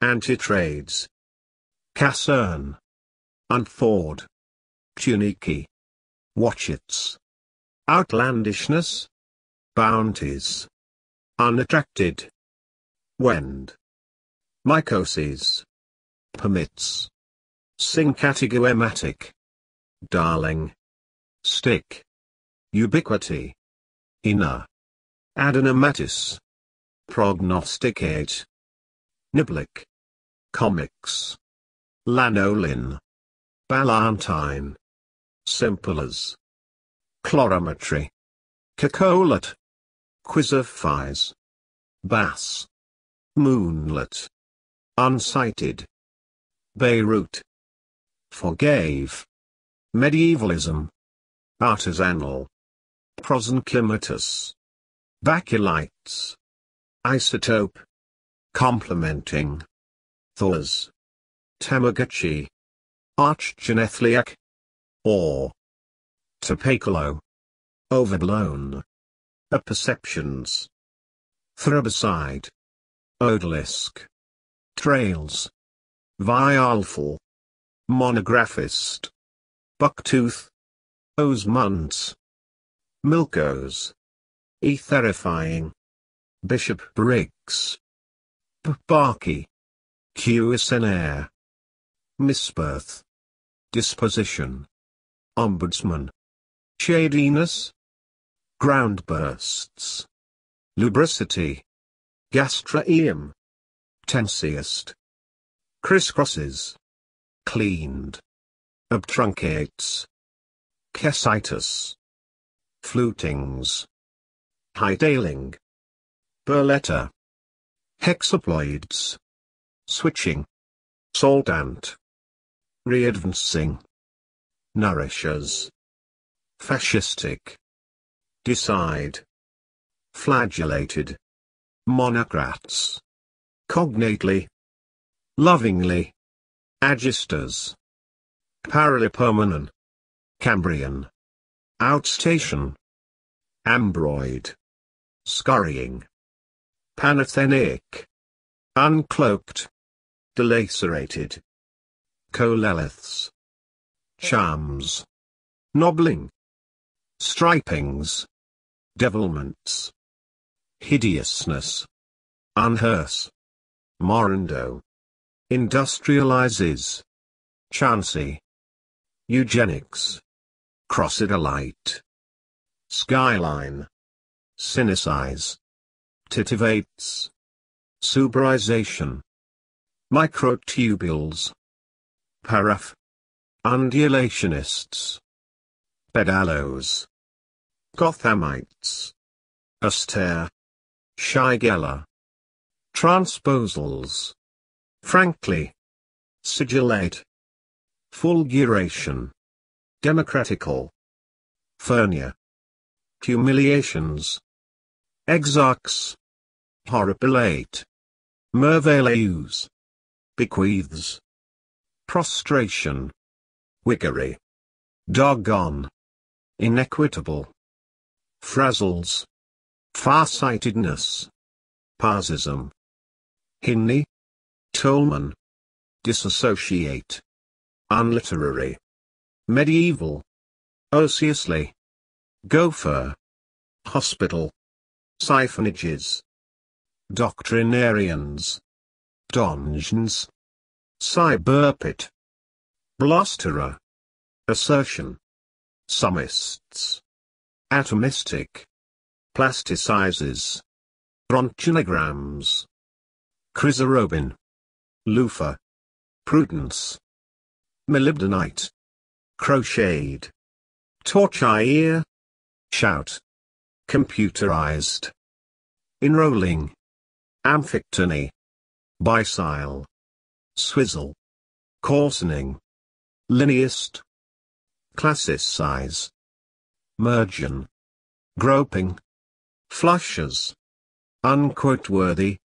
Antitrades. Casern. Unford. Tuniki. Watchets. Outlandishness. Bounties. Unattracted. Wend. Mycoses. Permits. Syncatiguematic. Darling. Stick. Ubiquity. Inner. Adenomatis. Prognosticate. Niblick. Comics. Lanolin. Ballantine. Simple as. Chlorometry. Cacolet. Quizophies. Bass. Moonlet. Unsighted. Beirut. Forgave. Medievalism. Artisanal. Prosenchymatous. Baculites. Isotope. Complementing. Thors. Tamagotchi. Archgenethliac. Or. Topacolo. Overblown. Apperceptions. Throbicide. Odalisque. Trails. Vialful. Monographist. Bucktooth. Osmunds. Milkos. Etherifying. Bishop Briggs. Barky. Cuisenaire. Misbirth. Disposition. Ombudsman. Shadiness. Ground bursts. Lubricity. Gastraeum. Tensiest. Crisscrosses. Cleaned. Obtruncates. Casitus. Flutings. Hightailing. Burletta. Hexaploids. Switching. Saltant. Readvancing. Nourishers. Fascistic. Decide. Flagellated. Monocrats. Cognately. Lovingly. Agisters. Paralipomenon. Cambrian. Outstation. Ambroid. Scurrying. Panathenic. Uncloaked. Delacerated. Coleliths. Charms. Nobbling. Stripings. Devilments. Hideousness. Unhearse. Morando. Industrializes. Chancy. Eugenics. Crocidolite. Skyline. Synesize. Titivates. Suberization. Microtubules. Paraff. Undulationists. Pedalos. Gothamites. Austere. Shigella. Transposals. Frankly. Sigillate. Fulguration. Democratical. Furnia. Humiliations. Exarchs. Horripilate. Mervaleus. Bequeaths. Prostration. Wiggery. Doggone. Inequitable. Frazzles. Farsightedness. Parsism. Hinny. Tolman. Disassociate. Unliterary. Medieval. Oh, Osseously. Gopher. Hospital. Siphonages. Doctrinarians. Donjons. Cyberpit. Blasterer. Assertion. Summists. Atomistic. Plasticizes. Bronchionograms. Chrysarobin. Loofah. Prudence. Molybdenite. Crocheted. Torchire. Shout. Computerized. Enrolling. Amphictyony. Bicyle. Swizzle. Coarsening. Lineist. Classicize. Mergen. Groping. Flushes. Unquoteworthy.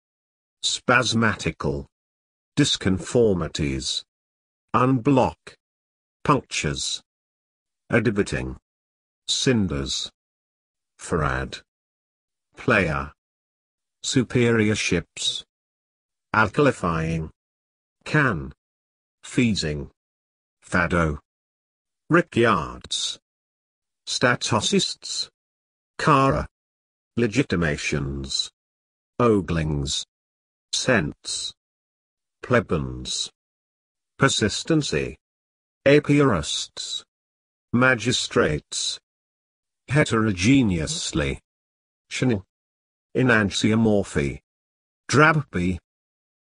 Spasmatical. Disconformities. Unblock. Punctures. Adhibiting. Cinders. Farad. Player. Superior ships. Alkalifying. Can. Feezing. Fado. Rickyards. Statocysts. Cara. Legitimations. Oglings. Sense. Plebans. Persistency. Apiarists. Magistrates. Heterogeneously. Chanel. Enantiomorphy. Drabby.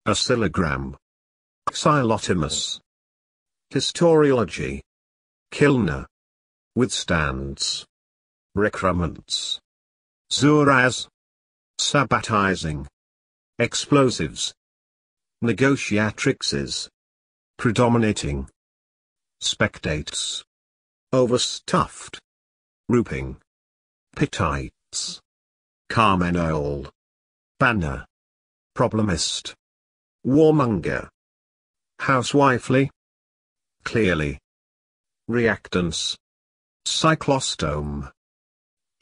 Oscillogram. Xylotimus. Historiology. Kilner. Withstands. Recrements. Zuraz. Sabbatizing. Explosives. Negotiatrixes. Predominating. Spectates. Overstuffed. Rooping. Pittites. Carmagnole. Banner. Problemist. Warmonger. Housewifely. Clearly. Reactants. Cyclostome.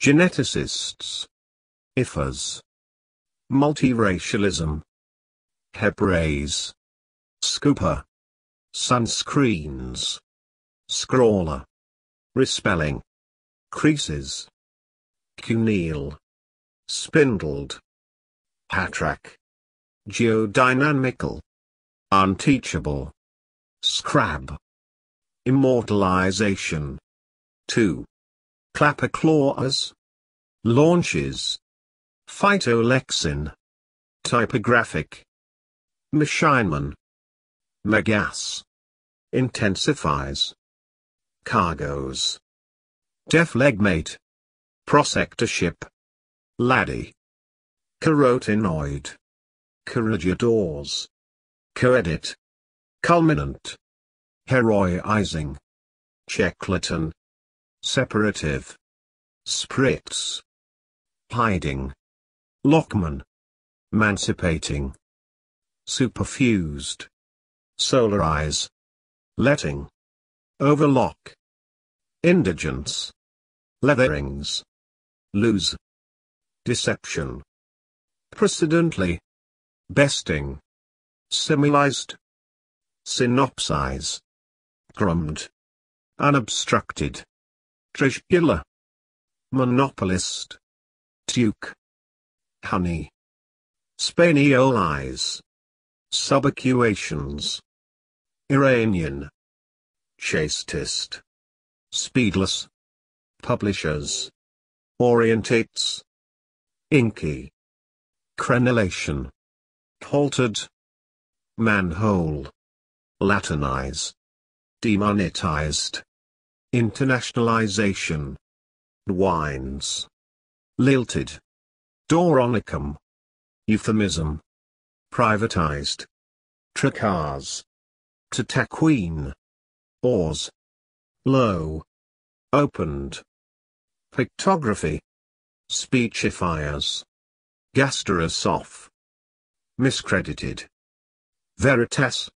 Geneticists. IFAs. Multiracialism. Hebraise. Scooper. Sunscreens. Scrawler. Respelling. Creases. Cuneal. Spindled. Hatrack. Geodynamical. Unteachable. Scrab. Immortalization. 2. Clapper claws. Launches. Phytolexin. Typographic. Machineman. Megas. Intensifies. Cargoes. Def legmate. Prosectorship. Laddie. Carotenoid. Corregidors. Coedit. Culminant. Heroizing. Checkleton. Separative. Spritz. Hiding. Lockman. Emancipating. Superfused. Solarize. Letting. Overlock. Indigence. Leatherings. Lose. Deception. Precedently. Besting. Similized. Synopsize. Grummed. Unobstructed. Trishula. Monopolist. Duke. Honey. Spaniolize. Subacuations. Iranian. Chastist. Speedless. Publishers. Orientates. Inky. Crenellation. Halted. Manhole. Latinize. Demonetized. Internationalization. Wines. Lilted. Doronicum. Euphemism. Privatized. Tracars. Tataqueen. Oars. Low. Opened. Pictography. Speechifiers. Gasterosof. Miscredited. Veritas.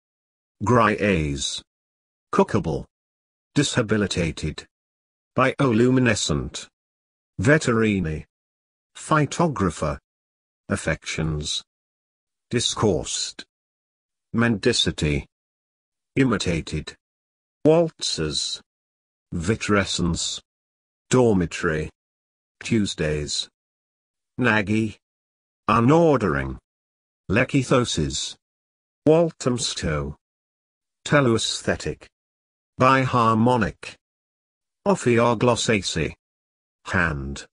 Gryase. Cookable. Dishabilitated. Bioluminescent. Veterini. Phytographer. Affections. Discoursed. Mendicity. Imitated. Waltzes. Vitrescence. Dormitory. Tuesdays. Naggy. Unordering. Lekithoses. Walthamstow. Teluaesthetic. Biharmonic. Ophioglossacea. Hand.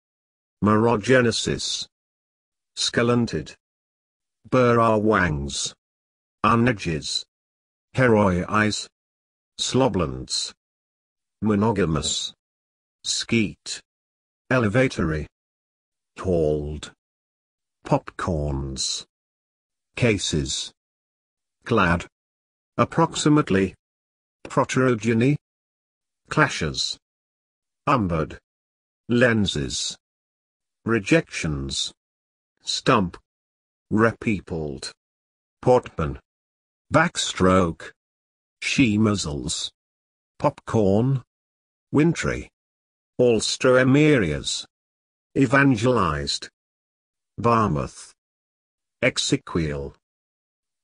Merogenesis. Scalented. Burr wangs. Unedges. Heroize. Sloblands. Monogamous. Skeet. Elevatory. Hauled. Popcorns. Cases. Glad. Approximately. Proterogeny. Clashes. Umbered. Lenses. Rejections. Stump. Repeopled. Portman. Backstroke. She muzzles. Popcorn. Wintry. Alstroemerias. Evangelized. Barmouth. Exequial.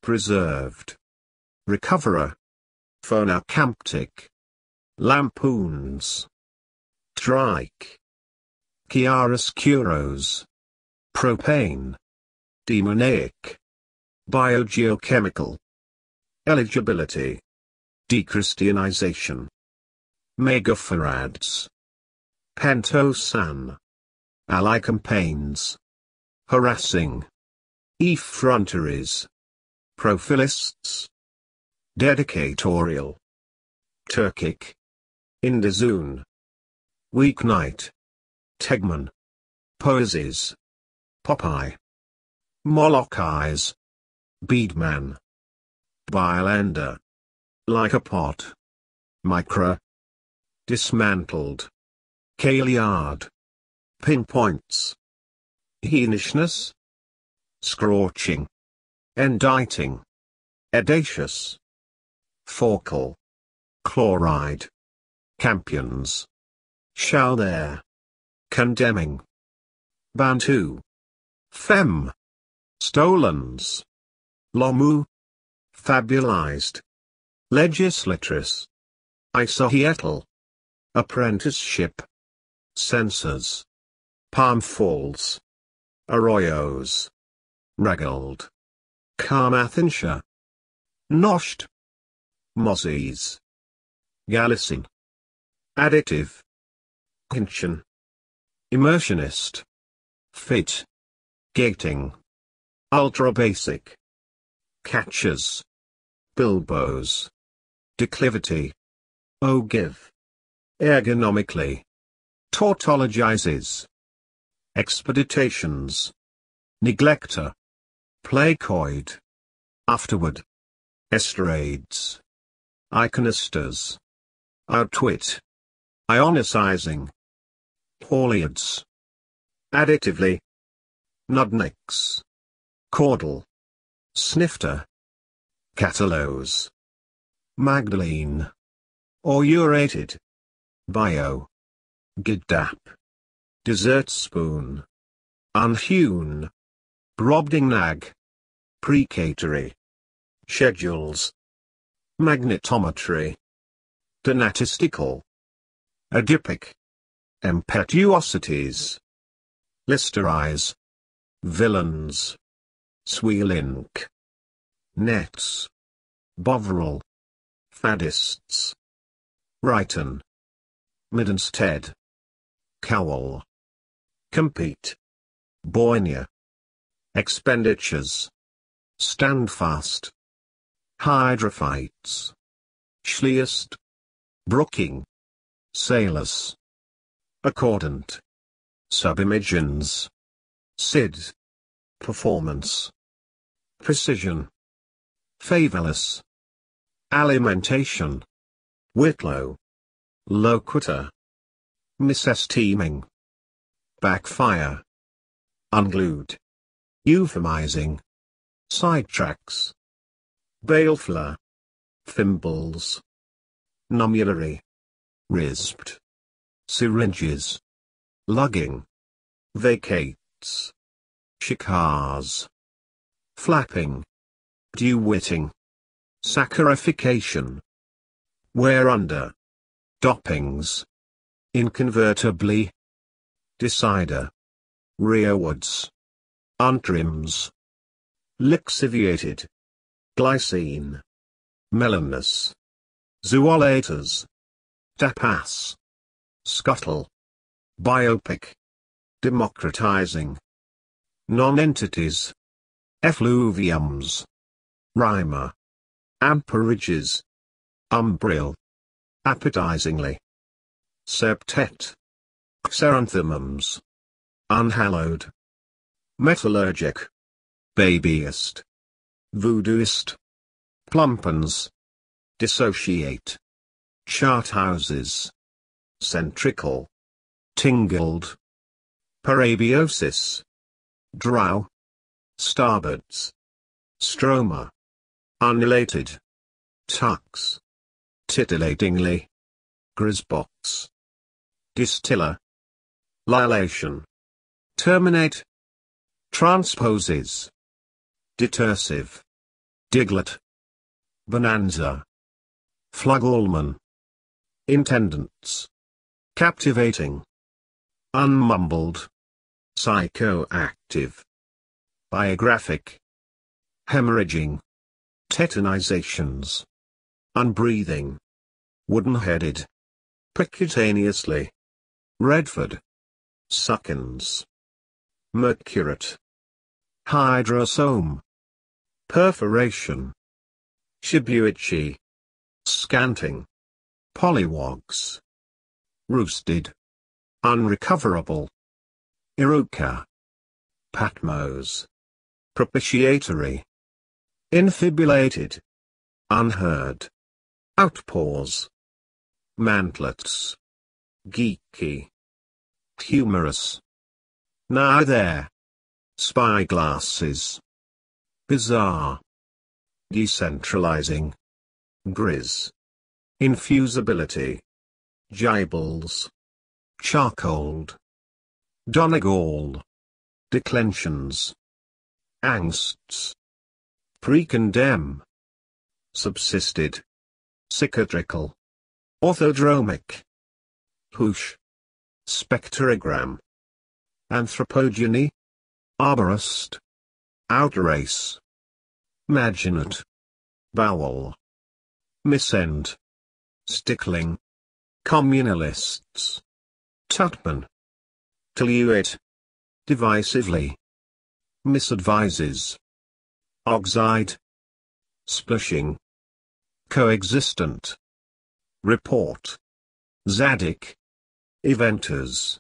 Preserved. Recoverer. Phonocamptic. Lampoons. Trike. Chiaroscuros. Propane. Demoniac. Biogeochemical. Eligibility. Dechristianization. Megafarads. Pentosan. Ally campaigns. Harassing. Effronteries. Profilists. Dedicatorial. Turkic. Indazoon. Weeknight. Tegman. Poesies. Popeye. Moloch eyes. Beadman. Bilander. Like a pot. Micra. Dismantled. Kaliard. Pinpoints. Heanishness. Scorching. Enditing. Edacious. Forcal. Chloride. Campions. Shall there. Condemning. Bantu. Fem. Stolens. Lomu. Fabulized. Legislatress. Isohyetal. Apprenticeship. Censors. Palm Falls. Arroyos. Regold. Carmarthenshire. Nosht. Mozzies. Galicin. Additive. Hinchin. Immersionist. Fit. Gating. Ultra basic. Catches. Bilbos. Declivity. O give. Ergonomically. Tautologizes. Expeditations. Neglector. Placoid. Afterward. Estrades. Iconistas. Outwit. Ionicizing. Pauliads. Additively. Nudniks. Caudal. Snifter. Catalose. Magdalene. Or urated. Bio. Gidap. Dessert spoon. Unhewn. Brobdingnag. Precatory. Schedules. Magnetometry. Donatistical. Adipic. Impetuosities. Listerize. Villains. Sweelinck. Nets. Bovril. Faddists. Righton. Middenstead. Cowell. Compete. Boinia. Expenditures. Standfast. Hydrophytes. Schliest. Brooking. Salus. Accordant. Subimagines. SID. Performance. Precision. Favorless. Alimentation. Whitlow. Loquitur. Misesteeming. Backfire. Unglued. Euphemizing. Sidetracks. Balefla. Thimbles. Nummulary. Risped. Syringes. Lugging. Vacates. Shikars. Flapping. Dew-witting. Saccharification. Whereunder. Doppings. Inconvertibly. Decider. Rearwards. Untrims. Lixiviated. Glycine. Melannus. Zoolators. Tapas. Scuttle. Biopic. Democratizing. Non-entities. Effluviums. Rhymer. Amperages. Umbriel. Appetizingly. Septet. Xeranthemums. Unhallowed. Metallurgic. Babyist. Voodooist. Plumpens. Dissociate. Chart houses. Centrical. Tingled. Parabiosis. Drow. Starboards. Stroma. Unrelated. Tux. Titillatingly. Grisbox. Distiller. Lilation. Terminate. Transposes. Detersive. Diglet. Bonanza. Flugallman. Intendants. Captivating. Unmumbled. Psychoactive. Biographic. Hemorrhaging. Tetanizations. Unbreathing. Wooden-headed. Percutaneously. Redford. Suckins. Mercurate. Hydrosome. Perforation. Shibuichi. Scanting. Polywogs. Roosted. Unrecoverable. Iruka. Patmos. Propitiatory. Infibulated. Unheard. Outpours. Mantlets. Geeky. Humorous. Now there. Spyglasses. Bizarre. Decentralizing. Grizz. Infusibility. Gibbles. Charcoaled. Donegal. Declensions. Angsts. Precondemn. Subsisted. Cicatrical. Orthodromic. Hoosh. Spectrogram. Anthropogeny. Arborist. Outrace. Maginate. Bowel. Missend. Stickling. Communalists. Tutman. Toluate. Divisively. Misadvises. Oxide. Splashing. Coexistent. Report. Zadig. Eventers.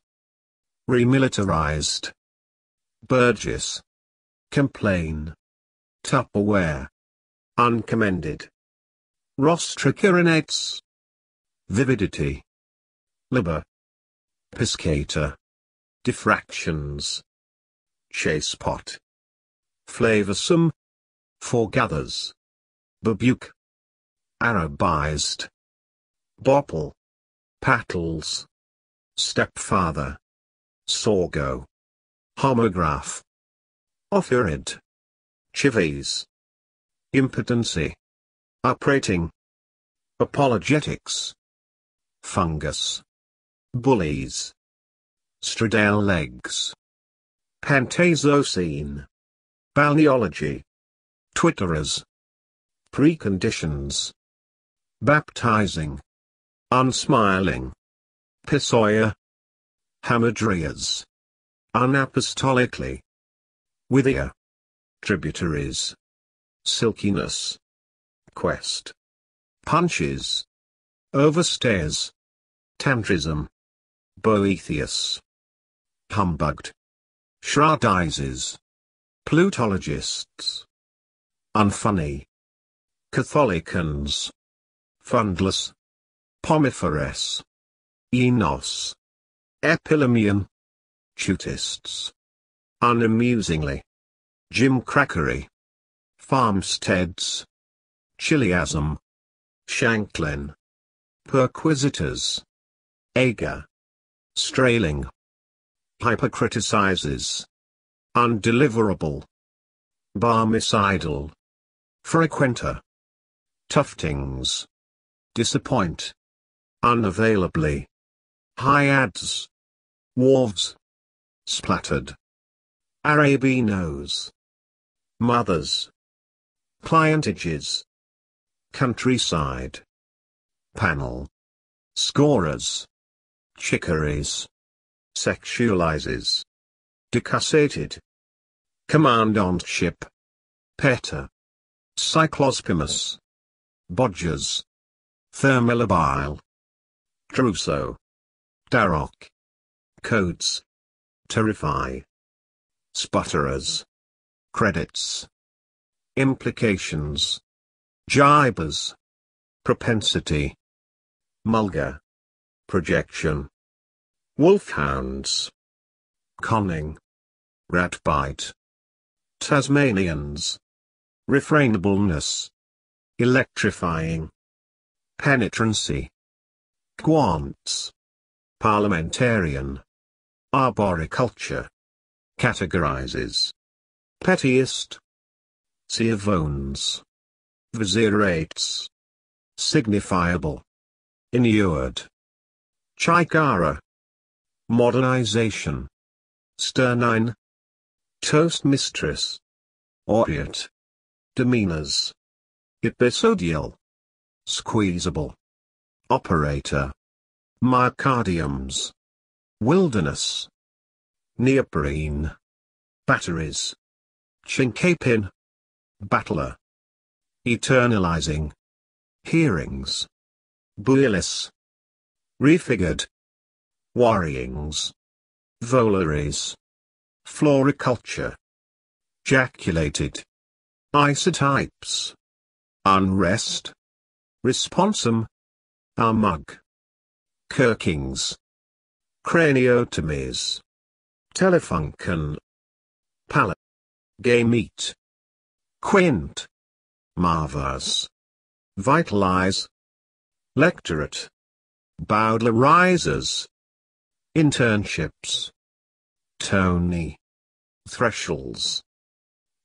Remilitarized. Burgess. Complain. Tupperware. Uncommended. Rostricurinates. Vividity. Liber. Piscator. Diffractions. Chassepot. Flavorsome. Foregathers. Babuke. Arabized. Bopple. Pattles. Stepfather. Sorgo. Homograph. Offered. Chivies. Impotency. Uprating. Apologetics. Fungus. Bullies. Stradale legs. Pentazocine. Balneology. Twitterers. Preconditions. Baptizing. Unsmiling. Pisoia. Hamadryas. Unapostolically. Withia. Tributaries. Silkiness. Quest. Punches. Overstairs. Tantrism. Boethius. Humbugged. Shroudizes. Plutologists. Unfunny. Catholicans. Fundless. Pomiferous. Enos. Epilamian. Tutists. Unamusingly. Jimcrackery. Farmsteads. Chiliasm. Shanklin. Perquisitors. Ager. Strailing. Hypercriticizes. Undeliverable. Barmecidal. Frequenter. Tuftings. Disappoint. Unavailably. Hyads. Wharves. Splattered. Arabinos. Mothers. Clientages. Countryside. Panel. Scorers. Chicories. Sexualizes. Decussated. Commandantship. Peta. Cyclospimus. Bodgers. Thermolabile. Trousseau. Darroch. Codes. Terrify. Sputterers. Credits. Implications. Jibers. Propensity. Mulga. Projection. Wolfhounds. Conning. Ratbite. Tasmanians. Refrainableness. Electrifying. Penetrancy. Quants. Parliamentarian. Arboriculture. Categorizes. Pettiest. Seavones. Viserates. Signifiable. Inured. Chikara. Modernization. Sternine. Toast mistress. Aureate. Demeanors. Episodial. Squeezable. Operator. Myocardiums. Wilderness. Neoprene. Batteries. Chinkapin. Battler. Eternalizing. Hearings. Builis. Refigured. Worryings. Volaries. Floriculture. Jaculated. Isotypes. Unrest. Responsum. Armug. Kirkings. Craniotomies. Telefunken. Palate. Gay meat. Quint. Marvas. Vitalize. Lectorate. Bowdlerizers. Internships. Tony. Thresholds.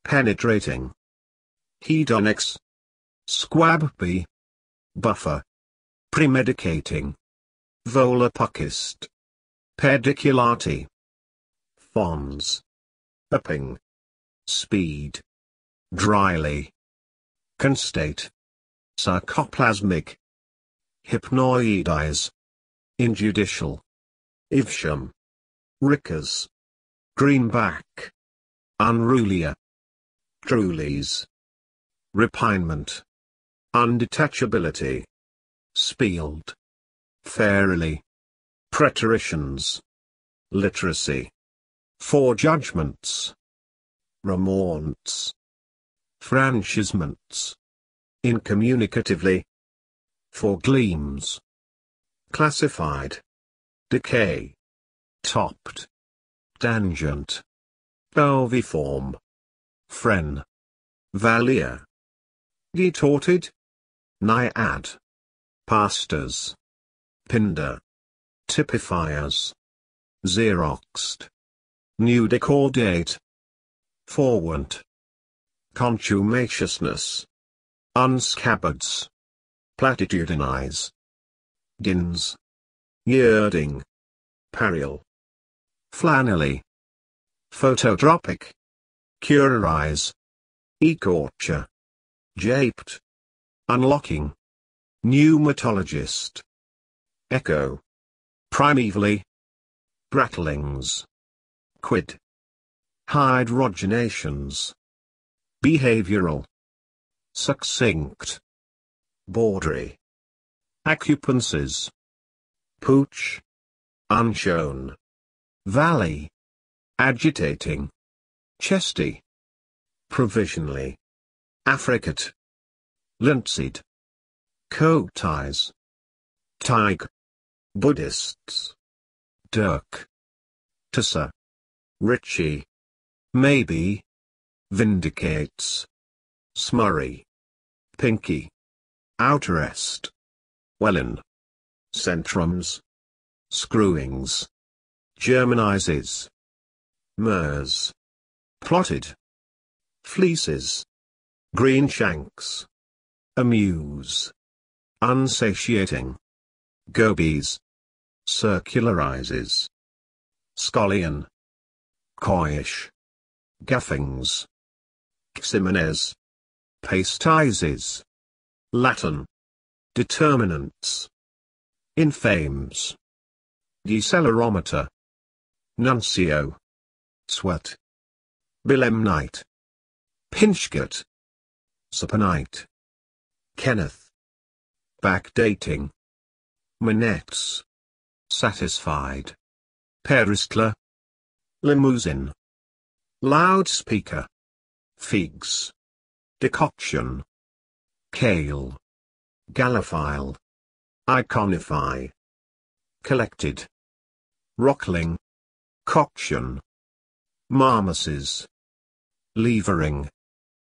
Penetrating. Hedonics. Squabby. Buffer. Premedicating. Volapukist. Pediculati. Fons. Upping. Speed. Dryly. Constate. Sarcoplasmic. Hypnoidize. Injudicial. Ivsham. Rickers. Greenback. Unrulier. Trulies. Repinement, undetachability, spieled, fairly, preteritions, literacy, four judgments, remonts, franchisements, incommunicatively, four gleams, classified, decay, topped, tangent, boviform, fren, valier, detorted, naiad, pastors, pinder, typifiers, xeroxed, new decor date, forward, contumaciousness, unscabbards, platitudinize, gins, yearding, Parial. flannelly, phototropic, curarize, ecorcher, japed, unlocking, pneumatologist, echo, primevally, brattlings, quid, hydrogenations, behavioral, succinct, bawdry, occupancies, pooch, unshown, valley, agitating, chesty, provisionally, affricate, linseed, coat ties, tig, Buddhists, Dirk, Tessa, Richie, maybe, vindicates, smurry, pinky, outerest, wellin, centrums, screwings, germanizes, mers, plotted, fleeces, green shanks, amuse, unsatiating, gobies, circularizes, scolion, coyish, gaffings, ximenez, pastizes, Latin, determinants, infames, decelerometer, nuncio, sweat, belemnite, pinchgut, saponite, Kenneth, backdating, manettes, satisfied, peristler, limousine, loudspeaker, figs, decoction, kale, gallophile, iconify, collected, rockling, coction, marmosses, levering,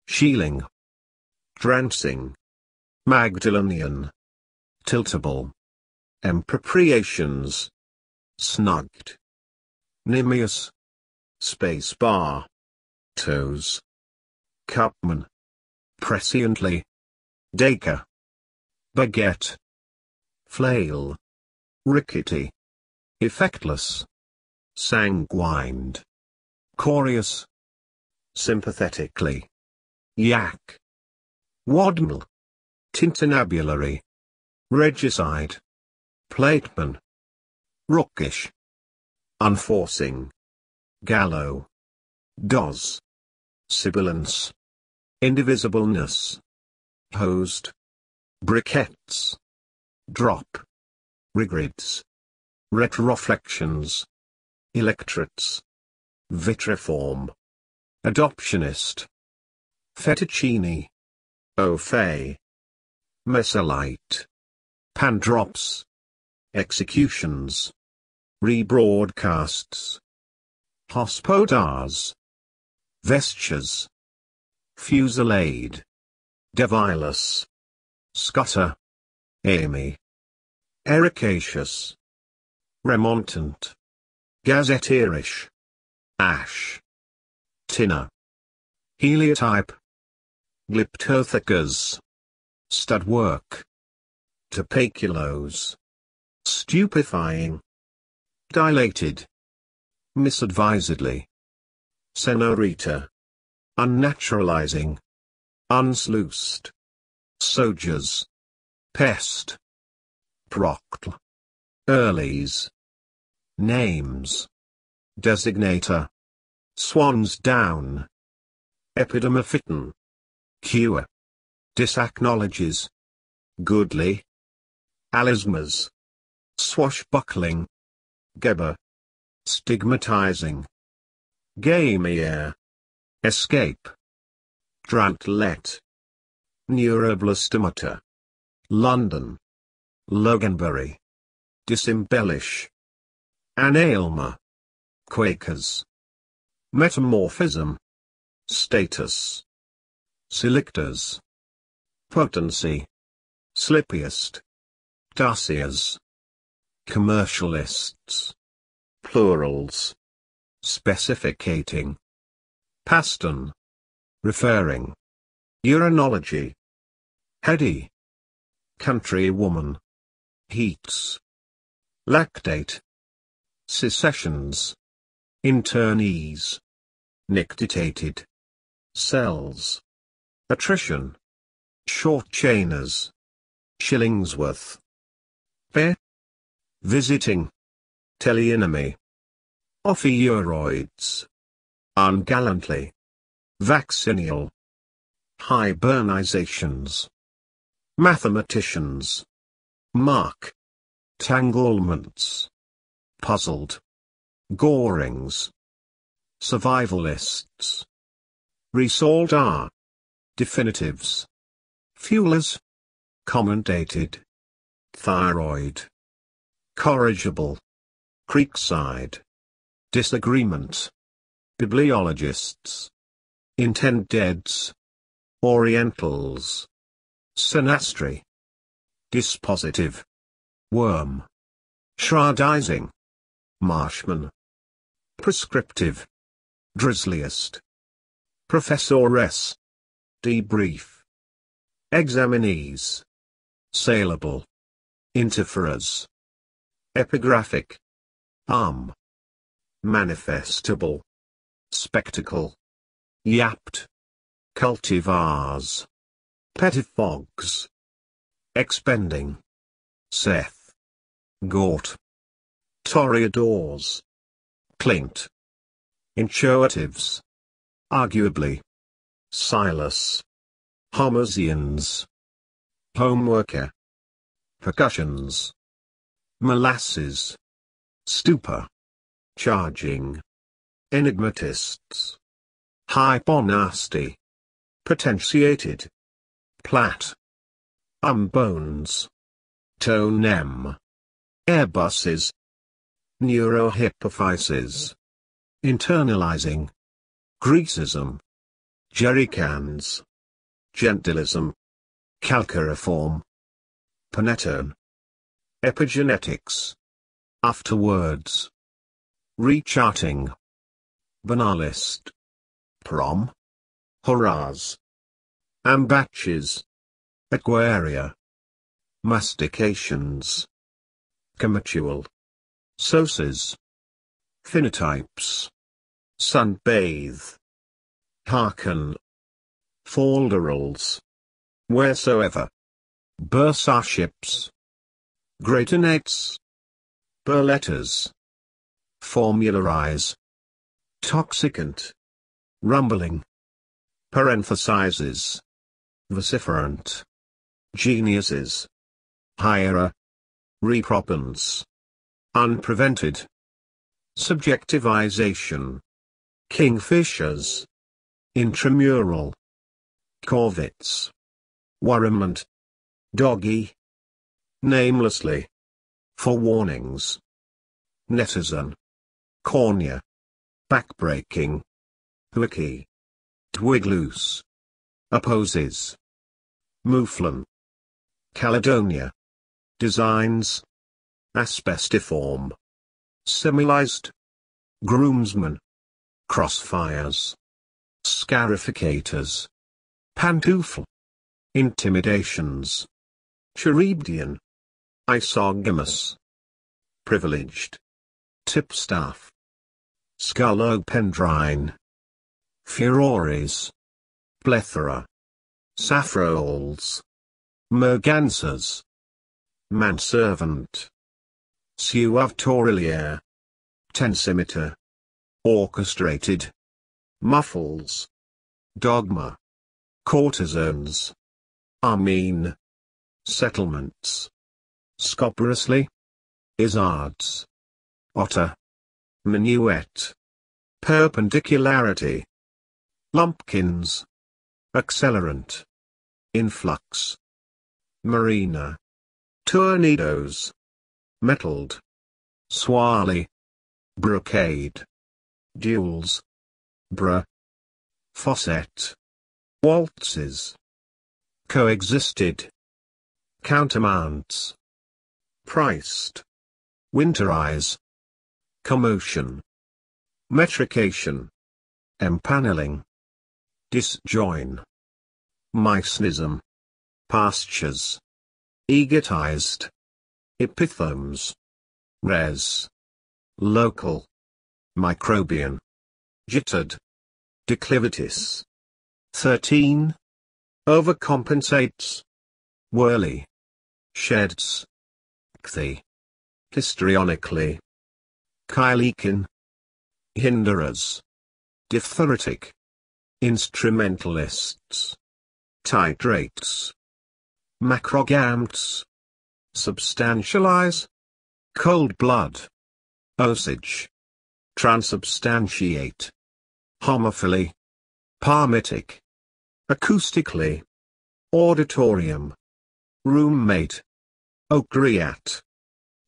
sheeling, drancing, Magdalenian, tiltable, impropriations, snugged, Nimius, space bar, toes, cupman, presciently, Dacre, baguette, flail, rickety, effectless, sanguined, corious, sympathetically, yak, wadmal, tintinnabulary, regicide, plateman, rookish, unforcing, gallow, does, sibilance, indivisibleness, hosed, briquettes, drop, regrids, retroflections, electorates, vitriform, adoptionist, fettuccine, au fait, mesalite, pandrops, executions, rebroadcasts, hospodars, vestures, fusillade, devilus, scutter, Amy, ericaceous, remontant, gazetteerish, ash, tinner, heliotype, glyptothecas, stud work, tapaculos, stupefying, dilated, misadvisedly, senorita, unnaturalizing, unsluiced, sogers, pest, proctl, earlies, names, designator, swans down, epidermophyton, cure, disacknowledges, goodly, alismas, swashbuckling, geber, stigmatizing, gamier, escape, drantlet, neuroblastomata, London, Loganberry. disembellish, analma, Quakers, metamorphism, status, selectors, potency, slippiest, dossiers, commercialists, plurals, specificating, paston, referring, urinology, heady, countrywoman, heats, lactate, secessions, internees, nictitated, cells, attrition, short chainers, Shillingsworth, bear, visiting, teleenemy, ophioids, ungallantly, vaccinal, hibernizations, mathematicians, mark, tanglements, puzzled, gorings, survivalists, resalt are, definitives, fuelers, commentated, thyroid, corrigible, creekside, disagreement, bibliologists, intendeds, orientals, synastry, dispositive, worm, shroudizing, marshman, prescriptive, drizzliest, professoress, debrief, examinees, saleable, interferers, epigraphic, arm, manifestable, spectacle, yapped, cultivars, pettifogs, expending, Seth, Gort, Toreadors, Clint, intuitives, arguably, Silas, Homozians, homeworker, percussions, molasses, stupor, charging, enigmatists, hyponasty, potentiated, plat, umbones, tonem, airbuses, neurohypophyses, internalizing, Greasism, jerrycans, gentilism, calcariform, panettone, epigenetics, afterwards, recharting, banalist, prom, horaz, ambatches, aquaria, mastications, comitual, soses, phenotypes, sunbathe, hearken, falderals, wheresoever, bursarships, greatinates, burletters, formularize, toxicant, rumbling, parenthesizes, vociferant, geniuses, higher, repropens, unprevented, subjectivization, kingfishers, intramural, corvettes, worriment, doggy, namelessly, for warnings, netizen, cornea, backbreaking, wiki, twig loose, opposes, mouflon, Caledonia, designs, asbestiform, semilized, groomsmen, crossfires, scarificators, pantoufle, intimidations, Charybdian, isogamous, privileged, tipstaff, scolopendrine, furores, plethora, saffroles, mergansers, manservant, suavtorilier, tensimeter, orchestrated, muffles, dogma, courtesans, Armene. Settlements. Scoporously. Izzards. Otter. Minuet. Perpendicularity. Lumpkins. Accelerant. Influx. Marina. Tornadoes. Metalled. Swally. Brocade. Duels. Bra. Faucet. Waltzes. Coexisted. Countermounts. Priced. Winterize. Commotion. Metrication. Empaneling. Disjoin. Mycenism. Pastures. Egotized. Epithomes. Res. Local. Microbian. Jittered. Declivities. 13. Overcompensates. Whirly. Sheds. Kthy. Histrionically. Kyleakin. Hinderers. Diphtheritic. Instrumentalists. Titrates. Macrogamts. Substantialize. Cold blood. Osage. Transubstantiate. Homophily. Parmitic. Acoustically. Auditorium. Roommate. Ocreat.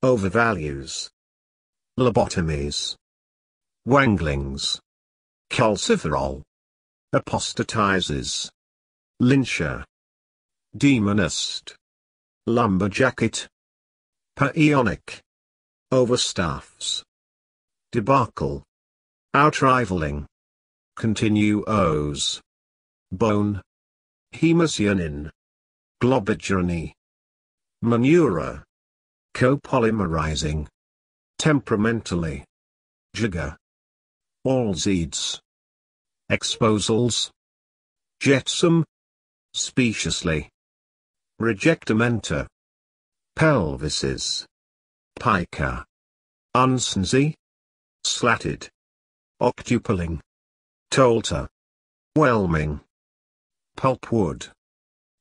Overvalues. Lobotomies. Wanglings. Calciferol. Apostatizes. Lyncher. Demonist. Lumberjacket. Paeonic. Overstaffs. Debacle. Outrivaling. Continuos. Bone. Hemocyanin. Globigeriny. Manura. Copolymerizing. Temperamentally. Jigger. All Allseeds. Exposals. Jetsam. Speciously. Rejectamenta. Pelvises. Pica. Unsensy. Slatted. Octupaling. Tolter. Whelming. Pulpwood.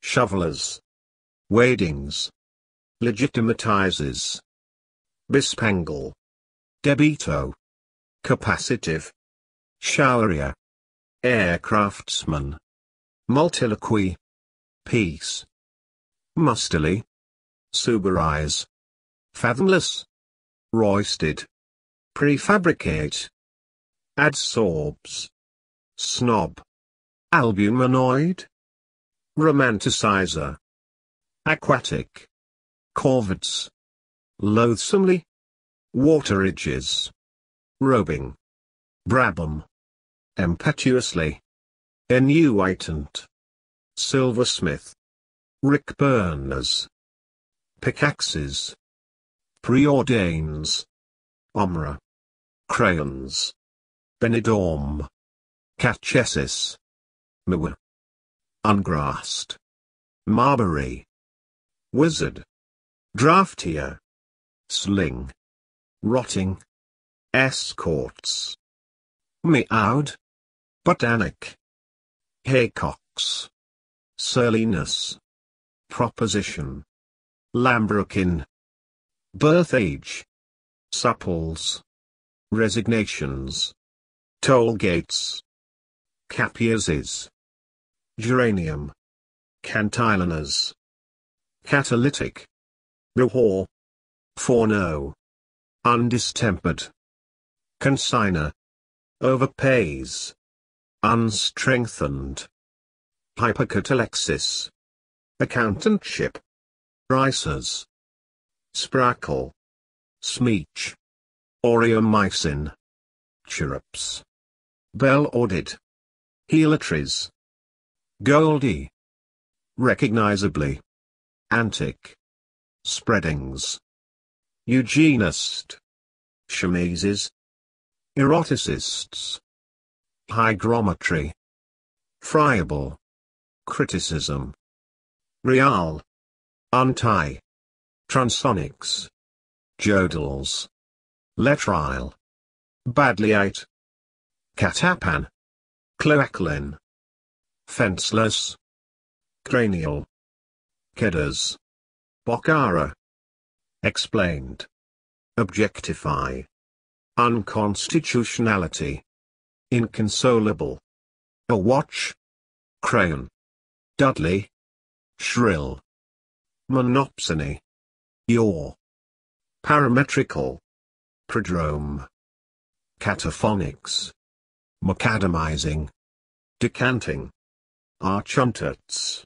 Shovelers. Wadings. Legitimatizes. Bispangle. Debito. Capacitive. Showeria. Aircraftsman. Multiloquy. Peace. Mustily. Suberize. Fathomless. Roisted. Prefabricate. Adsorbs. Snob. Albuminoid. Romanticizer. Aquatic. Corvids. Loathsomely. Wateridges. Robing. Brabham. Impetuously. Enuitant. Silversmith. Rick Burners. Pickaxes. Preordains. Omra. Crayons. Benidorm. Cachesis. Mawa. Ungrassed. Marbury. Wizard. Draftier. Sling. Rotting. Escorts. Meowed. Botanic. Haycocks. Surliness. Proposition. Lambrequin. Birth age. Supples. Resignations. Toll gates. Capiases. Geranium. Cantilenas. Catalytic. Rehor. Forno. Undistempered. Consigner. Overpays. Unstrengthened. Hypercatalexis. Accountantship. Ricers. Sprackle. Smeech. Aureomycin. Chirrups. Bell audit. Helitries. Goldie. Recognizably. Antic. Spreadings. Eugenist. Chemises. Eroticists. Hygrometry. Friable. Criticism. Real. Untie. Transonics. Jodels. Laetrile. Badlyite. Catapan. Cloaclin. Fenceless. Cranial. Kedders. Bokhara. Explained. Objectify. Unconstitutionality. Inconsolable. A watch. Crayon. Dudley. Shrill. Monopsony. Yaw. Parametrical. Prodrome. Cataphonics. Macadamizing. Decanting. Archuntuts.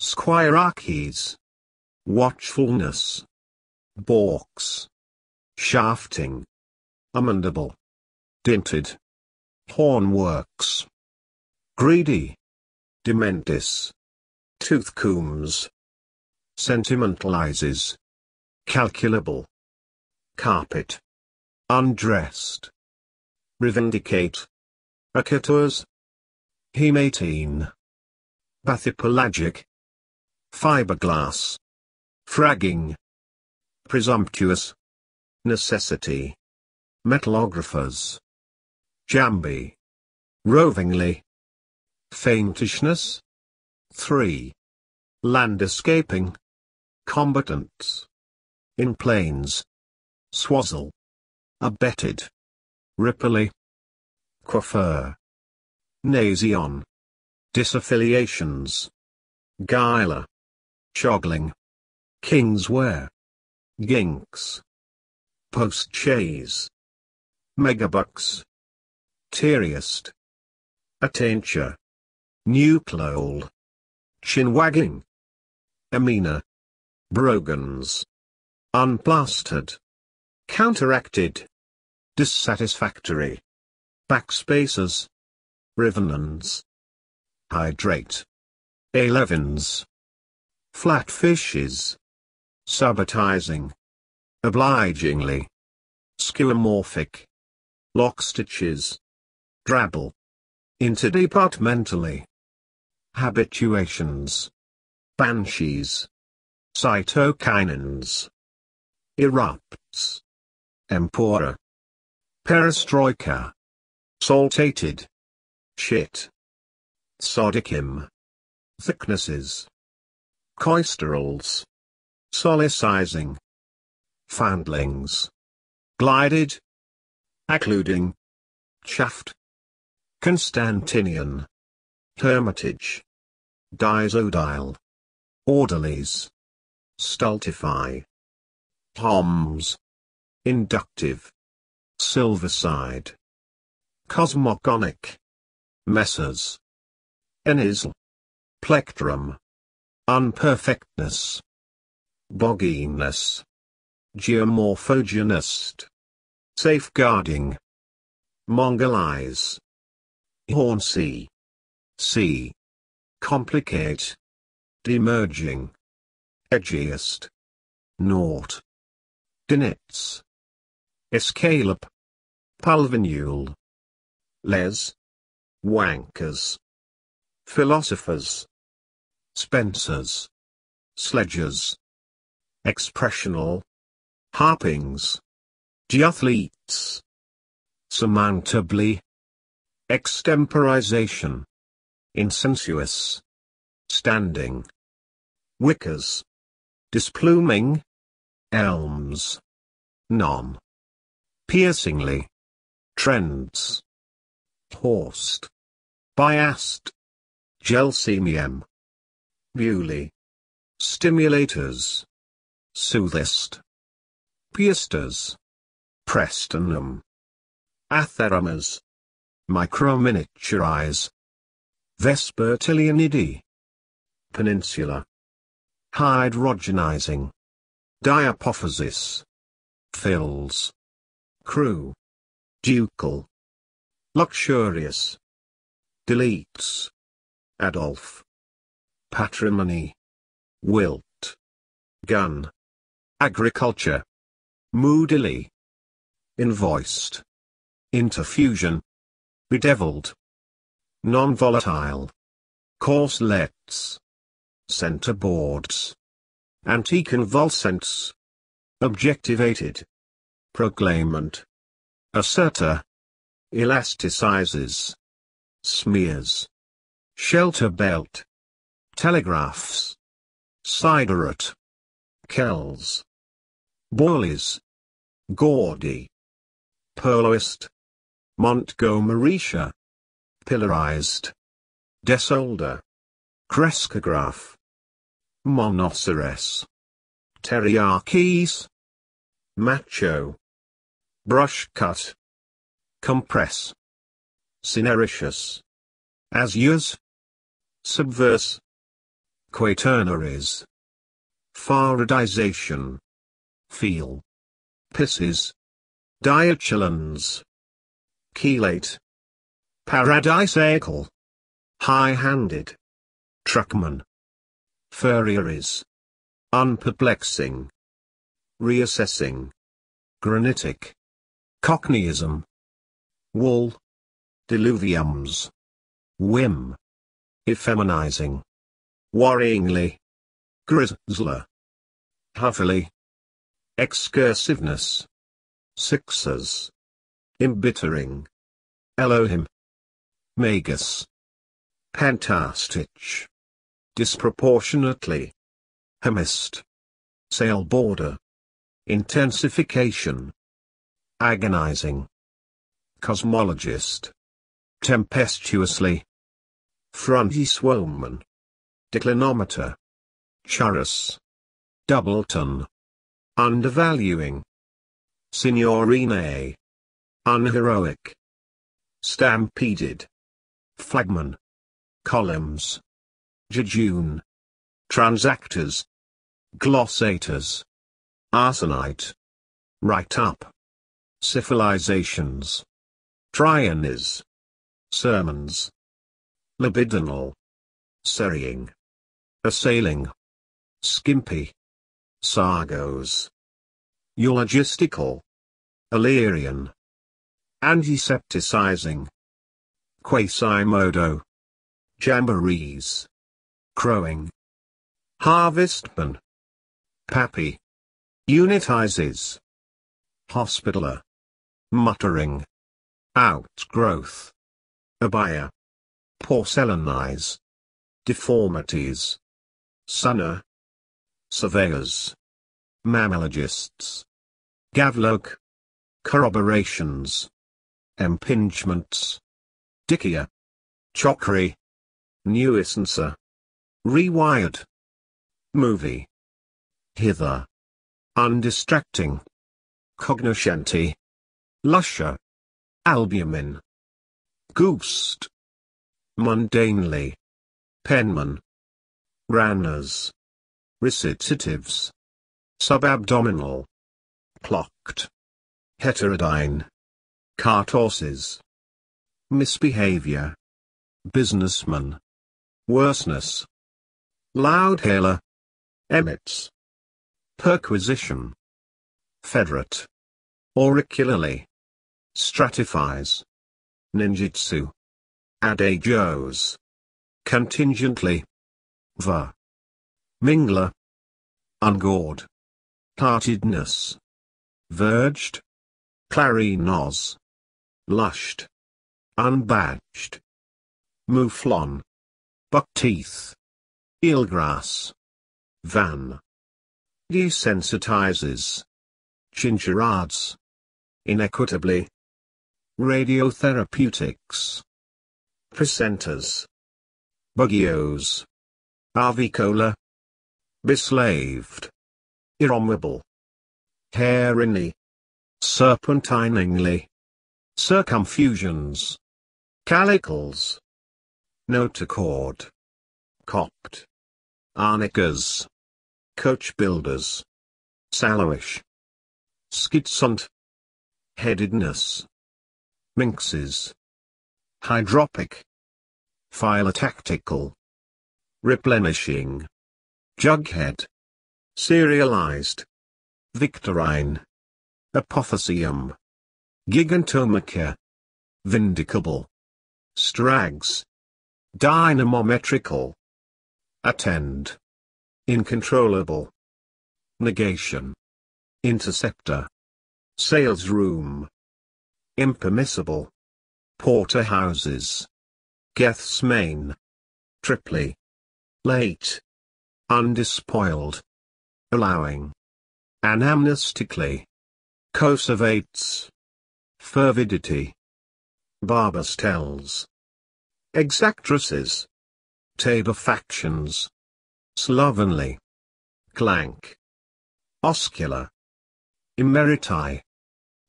Squirearchies. Watchfulness. Balks. Shafting. Amendable. Dinted. Hornworks. Greedy. Dementis. Toothcombs. Sentimentalizes. Calculable. Carpet. Undressed. Revindicate. Acateurs. Hematine. Bathypelagic. Fiberglass. Fragging. Presumptuous. Necessity. Metallographers. Jambi. Rovingly. Faintishness. 3. Landscaping. Combatants. In plains. Swazzle. Abetted. Ripley. Coiffeur. Nasion. Disaffiliations. Guiler. Chogling. Kingswear. Ginks. Postchaise. Megabucks. Teariest. Attenture. Nucleol. Chinwagging. Amina. Brogans. Unplastered. Counteracted. Dissatisfactory. Backspaces. Rivenants. Hydrate. Alevins. Flatfishes. Subitizing. Obligingly. Skeuomorphic. Lockstitches. Drabble. Interdepartmentally. Habituations. Banshees. Cytokinins. Erupts. Empora. Perestroika. Saltated. Shit. Sodikim. Thicknesses. Coisterals. Solicizing. Foundlings. Glided. Occluding. Shaft. Constantinian. Hermitage. Disodile. Orderlies. Stultify. Homs. Inductive. Silverside. Cosmogonic. Messers. Enisl. Plectrum. Unperfectness. Bogginess. Geomorphogenist. Safeguarding. Mongolize. Hornsea. C. Complicate. Demerging. Edgiest. Naught. Dinets. Escalope. Pulvinule. Les. Wankers. Philosophers. Spencers. Sledgers. Expressional. Harpings. Geothletes. Surmountably. Extemporization. Insensuous. Standing. Wickers. Displuming. Elms. Non. Piercingly. Trends. Horsed. Biased. Gelsemium. Bewley. Stimulators. Soothest. Piasters. Prestonum. Atheromas. Microminiaturize. Vespertilionidae. Peninsula. Hydrogenizing. Diapophysis. Fills. Crew. Ducal. Luxurious. Deletes. Adolf. Patrimony. Wilt. Gun. Agriculture. Moodily. Invoiced. Interfusion. Bedeviled. Non-volatile. Corselets. Centerboards. Anticonvulsants. Objectivated. Proclaimant. Asserter. Elasticizes. Smears. Shelter belt. Telegraphs. Siderat. Kells. Borleys. Gaudy. Poloist. Montgomeryshire. Pillarized. Desolder. Crescograph. Monoceros. Teriarches. Macho. Brush cut. Compress. Cinericious. Azures. Subverse. Quaternaries. Faradization. Feel. Pisses. Diachylons. Chelate. Paradisaical. High-handed. Truckman. Furrieries. Unperplexing. Reassessing. Granitic. Cockneyism. Wool. Diluviums. Whim. Effeminizing. Worryingly. Grizzler. Huffily. Excursiveness. Sixers. Embittering. Elohim. Magus. Pentastich. Disproportionately. Hemist. Sail border. Intensification. Agonizing. Cosmologist. Tempestuously. Frontiswoman. Declinometer. Chorus. Doubleton. Undervaluing. Signorine. Unheroic. Stampeded. Flagman. Columns. Jejune. Transactors. Glossators. Arsenite. Write up. Civilizations. Trianis. Sermons. Libidinal. Serrying. Assailing. Skimpy. Sargos. Eulogistical. Illyrian. Antisepticizing. Quasimodo. Jamborees. Crowing. Harvestman. Pappy. Unitizes. Hospitaler. Muttering. Outgrowth. Abaya. Porcelainize. Deformities. Sunner. Surveyors. Mammalogists. Gavlok. Corroborations. Impingements. Dickia. Chokri. Nuisancer. Rewired. Movie. Hither. Undistracting. Cognoscenti. Lusher. Albumin. Goost. Mundanely. Penman. Ranners. Recitatives. Subabdominal. Clocked. Heterodyne. Cart horses. Misbehavior. Businessman. Worseness. Loudhailer. Emits. Perquisition. Federate. Auricularly. Stratifies. Ninjutsu. Adagios. Contingently. Va. Mingler. Ungawed. Heartedness. Verged. Clarinos. Lushed. Unbadged. Mouflon. Buck teeth. Eelgrass. Van. Desensitizes. Chincharads. Inequitably. Radiotherapeutics. Presenters. Bugios. Avicola. Beslaved. Iromable. Hairinly. Serpentiningly. Circumfusions. Calicles. Notochord. Copt. Arnicas. Coach builders. Sallowish. Schizont. Headedness. Minxes. Hydropic. Philotactical. Replenishing. Jughead. Serialized. Victorine. Apothecium. Gigantomacha. Vindicable. Strags. Dynamometrical. Attend. Incontrollable. Negation. Interceptor. Sales room. Impermissible. Porterhouses. Gethsemane. Triply. Late. undespoiled, allowing, anamnestically, conservates, fervidity, barbus tells, exactresses, tabor factions, slovenly, clank, oscular, emeriti,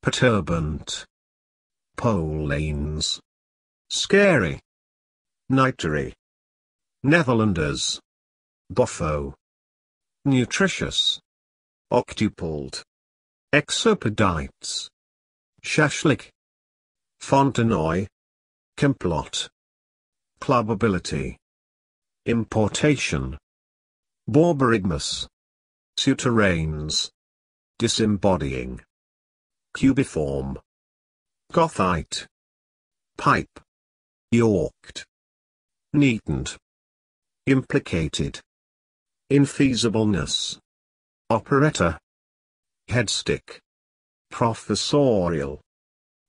perturbant, pole lanes, scary, nitery, Netherlanders, Boffo, nutritious, octupled, exopodites, shashlik, Fontenoy, complot, clubability, importation, borborygmus, souterrains, disembodying, cubiform, goethite, pipe, yorked, neatened, implicated, infeasibleness, operetta, headstick, professorial,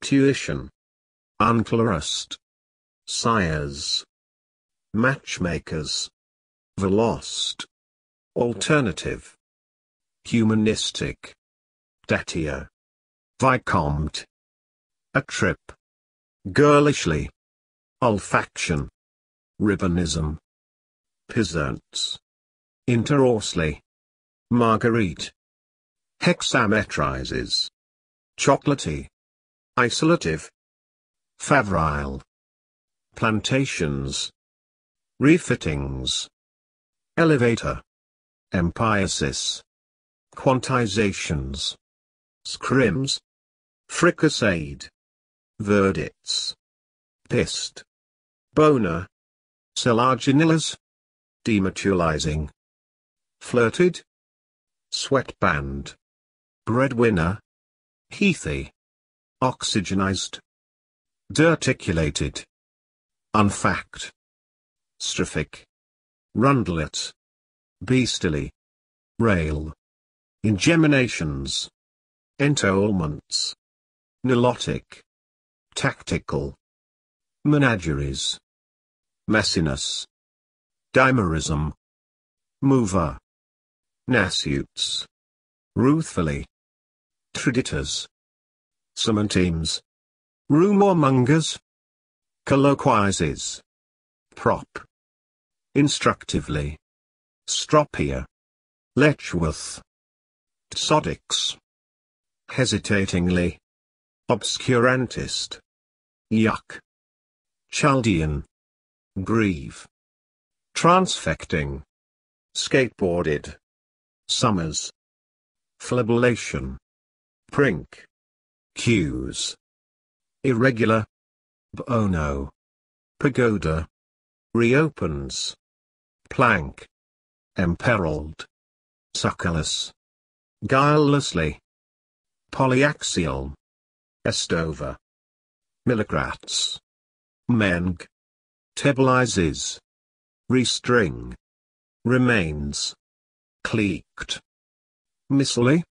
tuition, unclarust, sires, matchmakers, velost, alternative, humanistic, datia, vicomte, a trip, girlishly, olfaction, ribbonism, peasants, interorsely, marguerite, hexametrizes, chocolatey, isolative, febrile, plantations, refittings, elevator, empiesis, quantizations, scrims, fricassade, verdicts, pist, boner, selaginellas, dematerializing, flirted, sweatband, breadwinner, heathy, oxygenized, derticulated, unfact, strophic, rundlet, beastily, rail, ingeminations, entailments, nilotic, tactical, menageries, messiness, dimerism, mover, nasutes, ruthfully, traditors, cementemes, rumormongers, colloquises, prop, instructively, stropia, Letchworth, Sodix, hesitatingly, obscurantist, yuck, Chaldean, grieve, transfecting, skateboarded, summers, flabellation, prink, cues, irregular, bono, oh pagoda, reopens, plank, emperiled, succulus, guilelessly, polyaxial, estover, millicrats, meng, tabilizes, restring, remains, cleeked, missily,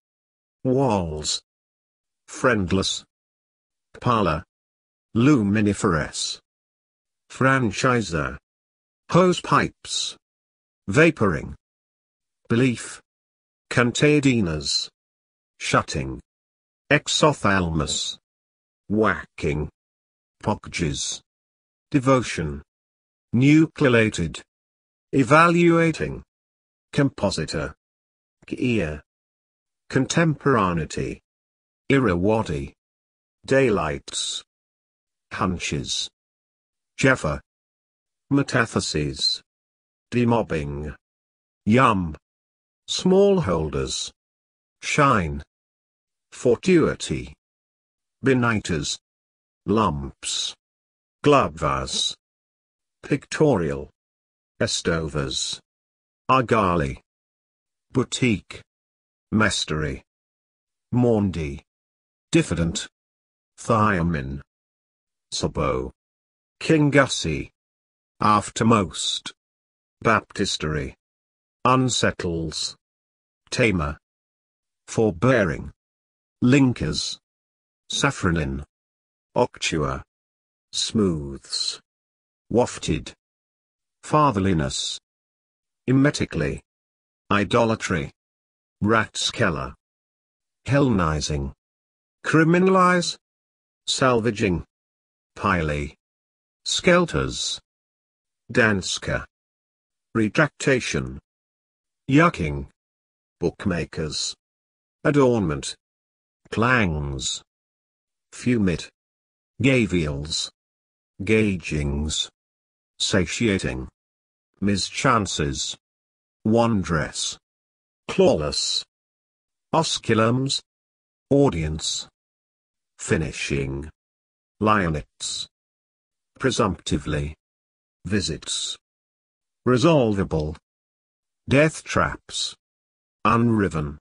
walls, friendless, parlor, luminiferous, franchiser, hose pipes, vaporing, belief, cantadinas, shutting, exophthalmos, whacking, pogges, devotion, nucleated, evaluating, compositor, gear, contemporaneity, irrawaddy, daylights, hunches, Jeffer, metatheses, demobbing, yum, smallholders, shine, fortuity, benighers, lumps, glovers, pictorial, estovers, argali, boutique, mastery, maundy, diffident, thiamin, sabo, King Gussie, aftermost, baptistery, unsettles, tamer, forbearing, linkers, saffronin, octua, smooths, wafted, fatherliness, emetically, idolatry, rathskeller, Hellenizing. Criminalize. Salvaging. Pily. Skelters. Danska. Retractation. Yucking. Bookmakers. Adornment. Clangs. Fumit. Gavials. Gaugings. Satiating. Mischances. Wondress. Clawless. Osculums. Audience. Finishing. Lionets. Presumptively. Visits. Resolvable. Death traps. Unriven.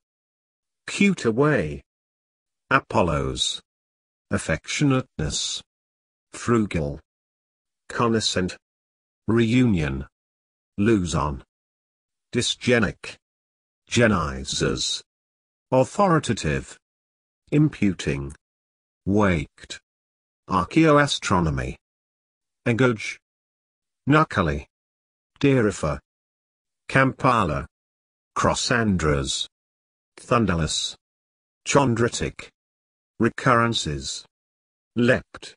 Cute away. Apollos. Affectionateness. Frugal. Connascent. Reunion. Lose on. Dysgenic. Genizers. Authoritative. Imputing. Waked. Archaeoastronomy. Engage. Knuckly. Derifer. Kampala. Crossandras. Thunderless. Chondritic. Recurrences. Lept.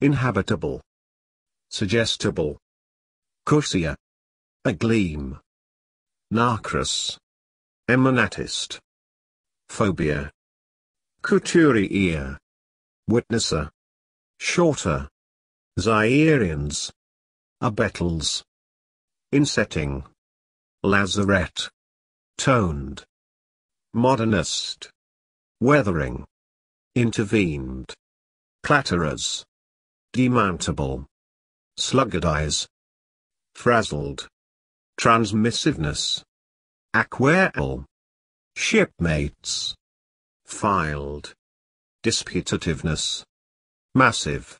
Inhabitable. Suggestible. Cusia. A gleam. Nacrus. Emanatist. Phobia. Couturier. Witnesser. Shorter. Zairians. Abettles. Insetting. Lazarette. Toned. Modernist. Weathering. Intervened. Clatterers. Demountable. Sluggardize. Frazzled. Transmissiveness. Aquarel. Shipmates. Filed. Disputativeness. Massive.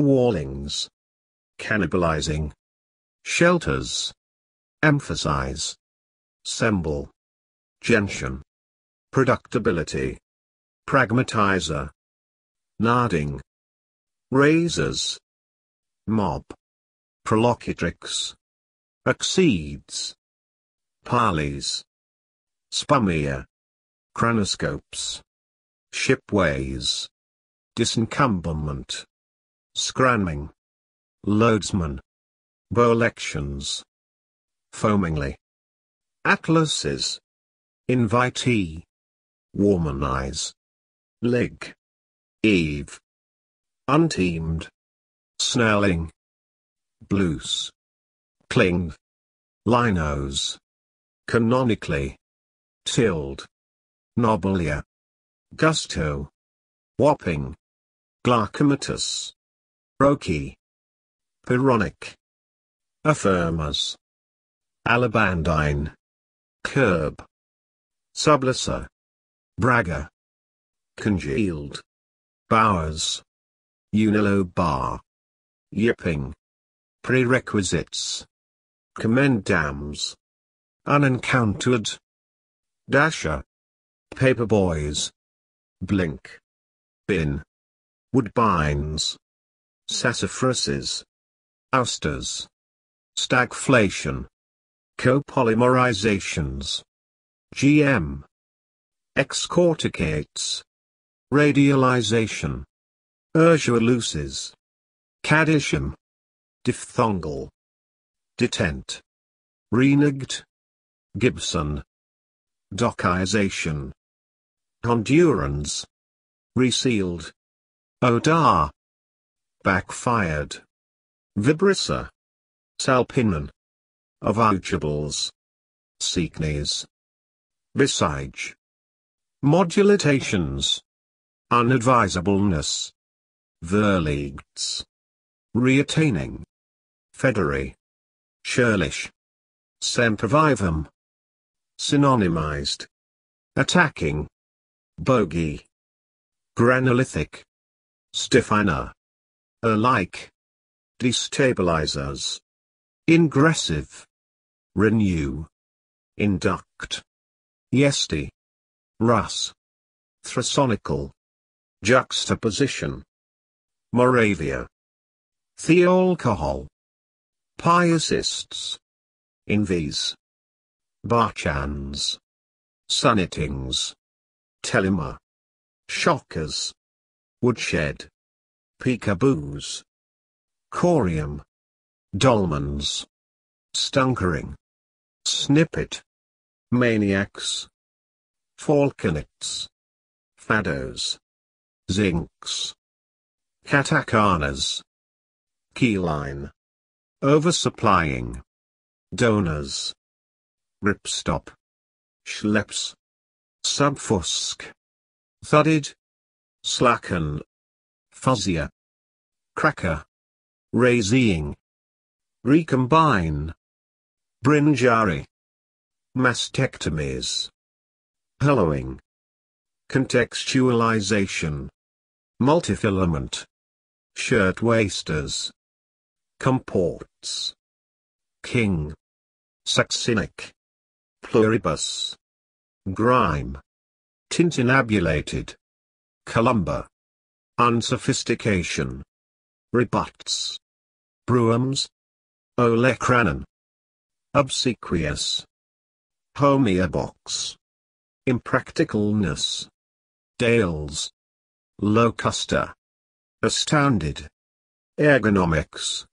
Wallings. Cannibalizing. Shelters. Emphasize. Semble. Gentian. Productability. Pragmatizer. Narding. Razors. Mob. Prolocutrix. Exceeds. Parleys. Spummier. Chronoscopes. Shipways. Disencumberment. Scranming. Loadsman. Bolections. Foamingly. Atlases. Invitee. Womanize. Lig. Eve. Unteamed. Snarling. Blues. Cling. Linos. Canonically. Tilled. Nobilia. Gusto. Whopping. Glaucomatous. Roki. Pyrrhonic. Affirmers. Alabandine. Curb. Sublisser. Bragger. Congealed. Bowers. Unilobar. Yipping. Prerequisites. Commend dams. Unencountered. Dasher. Paperboys. Blink. Bin. Woodbines. Sassafrases. Ousters. Stagflation. Copolymerizations. GM. Excorticates. Radialization. Ursualuces. Caddisham. Diphthongal. Detent. Reneged. Gibson. Dockization. Hondurans. Resealed. Odar. Backfired. Vibrissa. Salpinan. Avouchables. Seeknes. Besige. Modulatations. Unadvisableness. Verligts. Reattaining. Federy. Shirlish. Sempervivum. Synonymized. Attacking. Bogey. Granolithic. Stiffiner. Alike. Destabilizers. Ingressive. Renew. Induct. Yesti. Rus. Thrasonical. Juxtaposition. Moravia. Thealcohol. Piousists. Invies. Barchans. Sunnitings. Telema. Shockers. Woodshed. Peekaboos. Corium. Dolmens. Stunkering. Snippet. Maniacs. Falconets. Fados. Zincs. Katakanas. Keyline. Oversupplying. Donors. Ripstop. Schleps. Subfusc. Thudded. Slacken. Fuzzier. Cracker. Raising. Recombine. Brinjari. Mastectomies. Hollowing. Contextualization. Multifilament. Shirtwasters. Comports. King. Succinic. Pluribus. Grime. Tintinnabulated. Columba. Unsophistication. Rebuts. Bruums. Olecranon. Obsequious. Homeobox. Impracticalness. Dales. Locusta. Astounded. Ergonomics.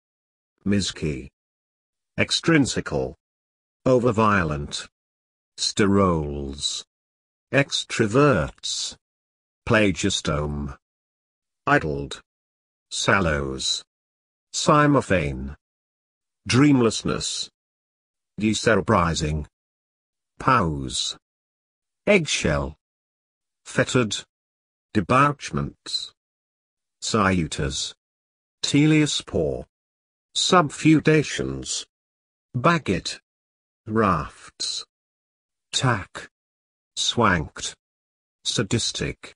Miski. Extrinsical. Overviolent. Sterols. Extroverts. Plagiostome. Idled. Sallows. Cymophane. Dreamlessness. Decerebrizing. Pause. Eggshell. Fettered. Debouchments. Cyutas. Teliospore. Subfudations. Baggett. Rafts. Tack. Swanked. Sadistic.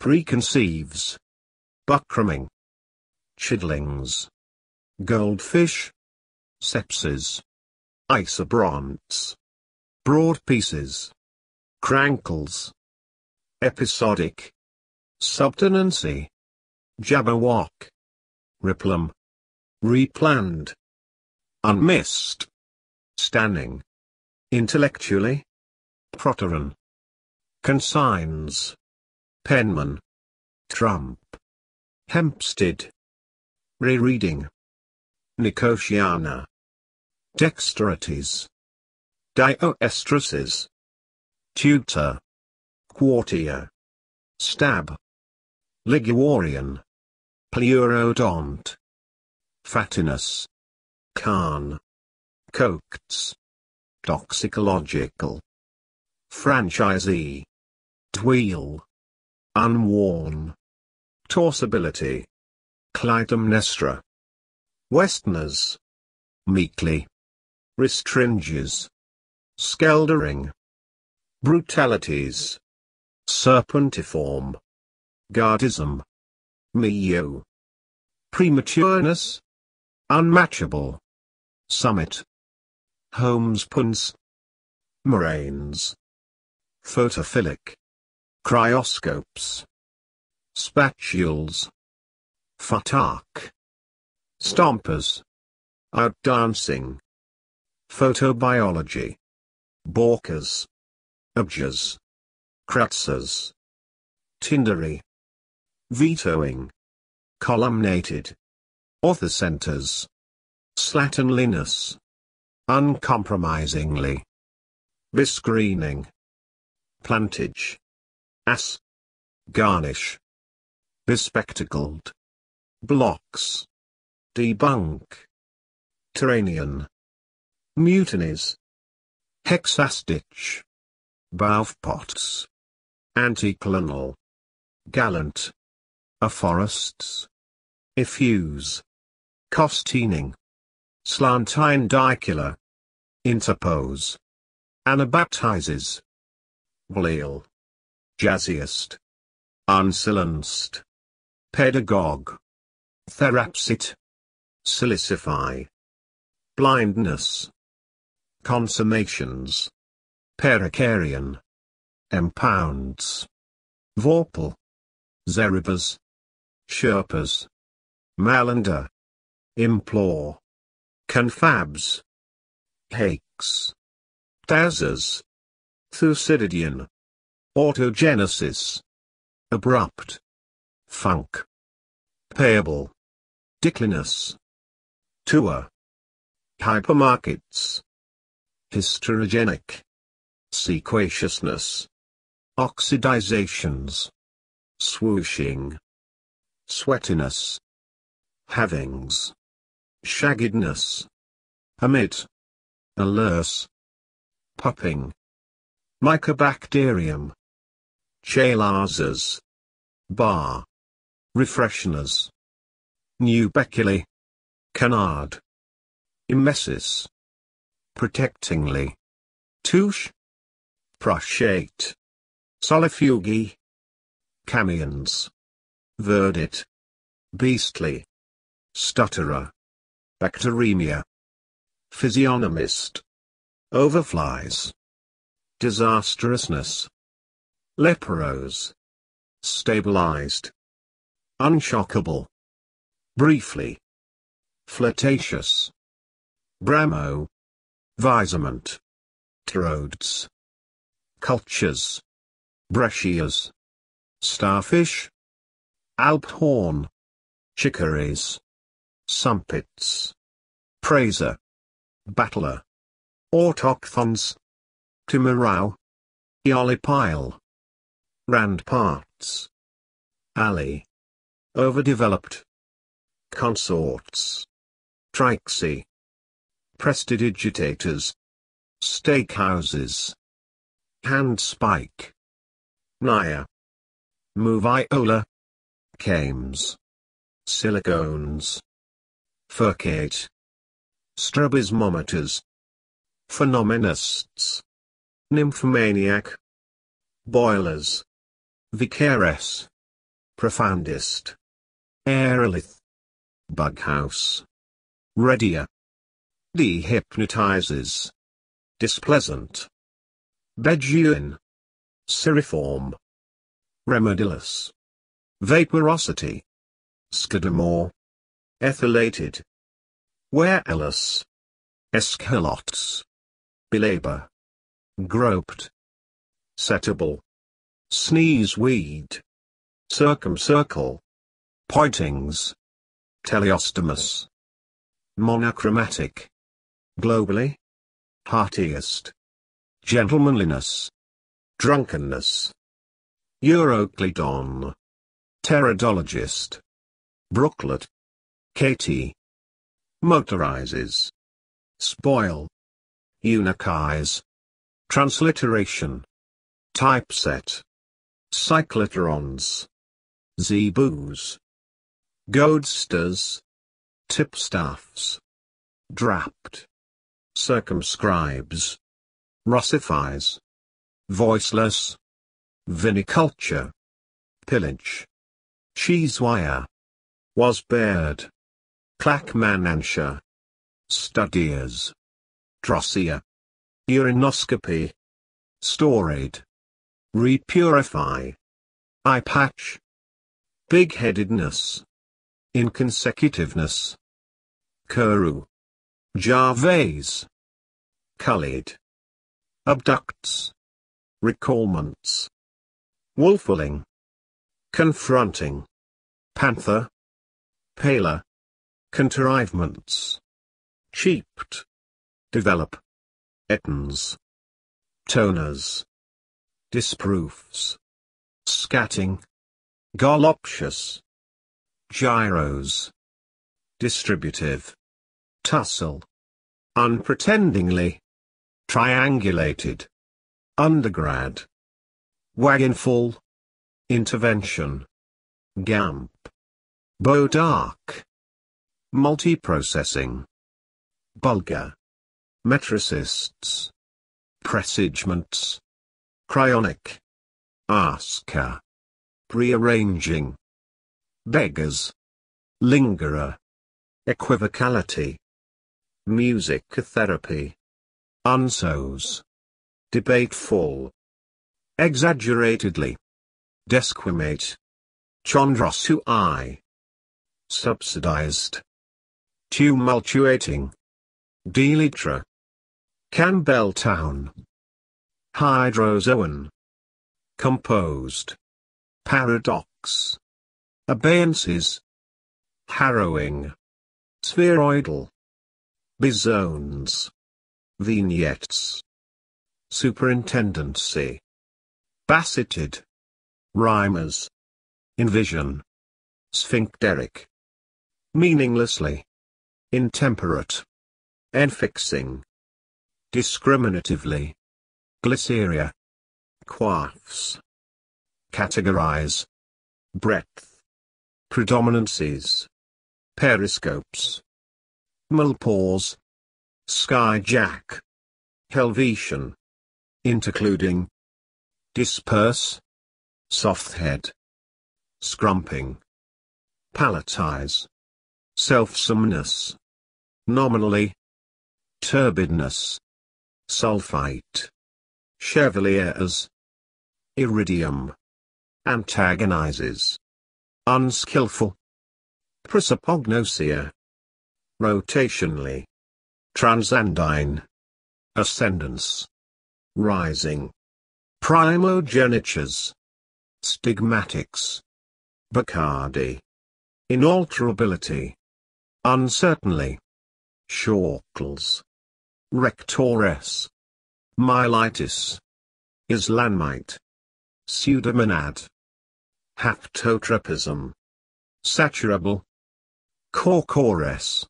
Preconceives. Buckraming. Chidlings. Goldfish. Sepsis. Isobronts. Broad pieces. Crankles. Episodic. Subtenancy. Jabberwock. Riplum. Replanned. Unmissed. Standing. Intellectually. Proteron. Consigns. Penman. Trump. Hempstead. Rereading. Nicotiana. Dexterities. Dioestruses. Tutor. Quartier. Stab. Liguorian. Pleurodont. Fatinus. Khan. Cocts. Toxicological. Franchisee. Dweel. Unworn. Torsibility. Clytemnestra. Westerners. Meekly. Restringes. Skeldering. Brutalities. Serpentiform. Guardism. Mio. Prematureness. Unmatchable. Summit. Homespuns. Moraines. Photophilic. Cryoscopes. Spatules. Futhark. Stompers. Outdancing. Photobiology. Borkers. Objas. Kratzers. Tindery. Vetoing. Columnated. Author centers. Slatternliness. Uncompromisingly. Bescreening. Plantage. Ass. Garnish. Bespectacled. Blocks. Debunk. Terranian. Mutinies. Hexastich. Baufpots. Anticolonal. Gallant. Afforests. Effuse. Costining. Slantine dicular. Interpose. Anabaptizes. Bleal. Jazziest. Unsilenced. Pedagogue. Therapsid. Silicify. Blindness. Consummations. Pericarian. Empounds. Vorpal. Zeribas. Sherpas. Malander. Implore. Confabs. Hakes. Ptasas. Thucydidean. Autogenesis. Abrupt. Funk. Payable. Declinus. Tour. Hypermarkets. Hysterogenic. Sequaciousness. Oxidizations. Swooshing. Sweatiness. Havings. Shaggedness. Amid. Alurse. Pupping. Mycobacterium. Chalazas. Bar. Refresheners. Nubeculae. Canard. Emesis. Protectingly. Touche. Prussiate. Solifugi. Camions. Verdit. Beastly. Stutterer. Bacteremia. Physiognomist. Overflies. Disastrousness. Leprose. Stabilized. Unshockable. Briefly. Flirtatious. Bramo. Visement. Pterodes. Cultures. Breccias. Starfish. Alphorn. Chicories. Sumpits. Praiser. Battler. Autochthons. Timorau. Eolipile. Ramparts. Alley. Overdeveloped. Consorts. Trixie. Prestidigitators. Steakhouses. Handspike. Naya. Moviola. Cames. Silicones. Furcate. Strabismometers. Phenomenologists. Nymphomaniac. Boilers. Vicaris. Profoundist. Aerolith. Bughouse. Redia. Dehypnotizes. Displeasant. Beguine. Ciriform. Remedilus. Vaporosity. Scudamore. Ethylated. Werelus. Escalots. Belabor. Groped. Settable. Sneeze weed. Circumcircle. Pointings. Teleostomus. Monochromatic. Globally. Heartiest. Gentlemanliness. Drunkenness. Euroclydon. Pteridologist. Brooklet. Katie. Motorizes. Spoil. Unikize. Transliteration. Typeset. Cyclotrons. Zeeboos. Goadsters. Tipstaffs. Drapped. Circumscribes. Russifies. Voiceless. Viniculture. Pillage. Cheesewire. Was bared. Clackmannanshire. Studiers. Drossia. Urinoscopy. Storied. Repurify. Eye patch. Big-headedness. Inconsecutiveness. Kuru. Jarvase. Cullid. Abducts. Recallments. Wolfling. Confronting. Panther. Paler. Contrivements. Cheaped. Develop. Ettons. Toners. Disproofs. Scatting. Goloptious. Gyros. Distributive. Tussle. Unpretendingly. Triangulated. Undergrad. Wagonful. Intervention. GAMP. Bodark. Multiprocessing. Bulgar. Metricists. Presagements. Cryonic. Asker. Prearranging. Beggars. Lingerer. Equivocality. Music therapy. Unsos. Debateful. Exaggeratedly. Desquimate. Chondrosu I. Subsidized. Tumultuating. Delitra. Campbelltown. Hydrozoan. Composed. Paradox. Abeyances. Harrowing. Spheroidal. Bizones. Vignettes. Superintendency. Basseted. Rhymers. Envision. Sphincteric. Meaninglessly. Intemperate. Enfixing. Discriminatively. Glyceria. Quaffs. Categorize. Breadth. Predominances. Periscopes. Mulpause. Skyjack. Helvetian. Intercluding. Disperse. Softhead. Scrumping. Palatize. Selfsomeness. Nominally. Turbidness. Sulfite. Chevaliers. Iridium. Antagonizes. Unskillful. Prosopagnosia. Rotationally. Transandine. Ascendance. Rising. Primogenitures. Stigmatics. Bacardi. Inalterability. Uncertainly. Shortles. Rectores. Myelitis. Islamite. Pseudomonad. Haptotropism. Saturable. Corcores.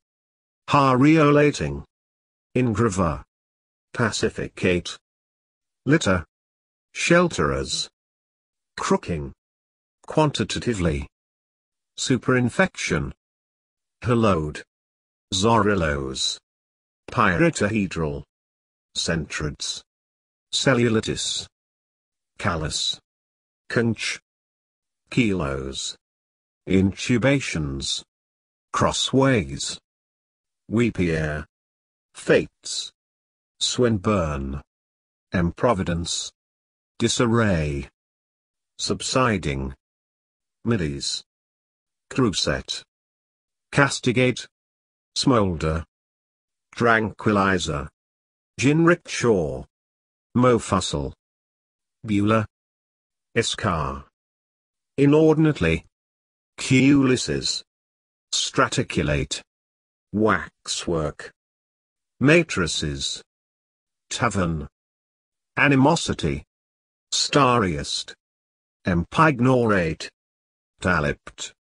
Hariolating. Ingraver. Pacificate. Litter. Shelterers. Crooking. Quantitatively. Superinfection. Halode. Zorilose. Pyritohedral. Centroids. Cellulitis. Callus. Conch. Kilos. Intubations. Crossways. Weepier. Fates. Swinburne. Improvidence. Disarray. Subsiding. Middies. Crusette. Castigate. Smolder. Tranquilizer. Jinrickshaw. Mofussil. Beulah. Escar. Inordinately. Ulysses. Straticulate. Waxwork. Matrices. Tavern. Animosity. Starriest. Empignorate. Talipt.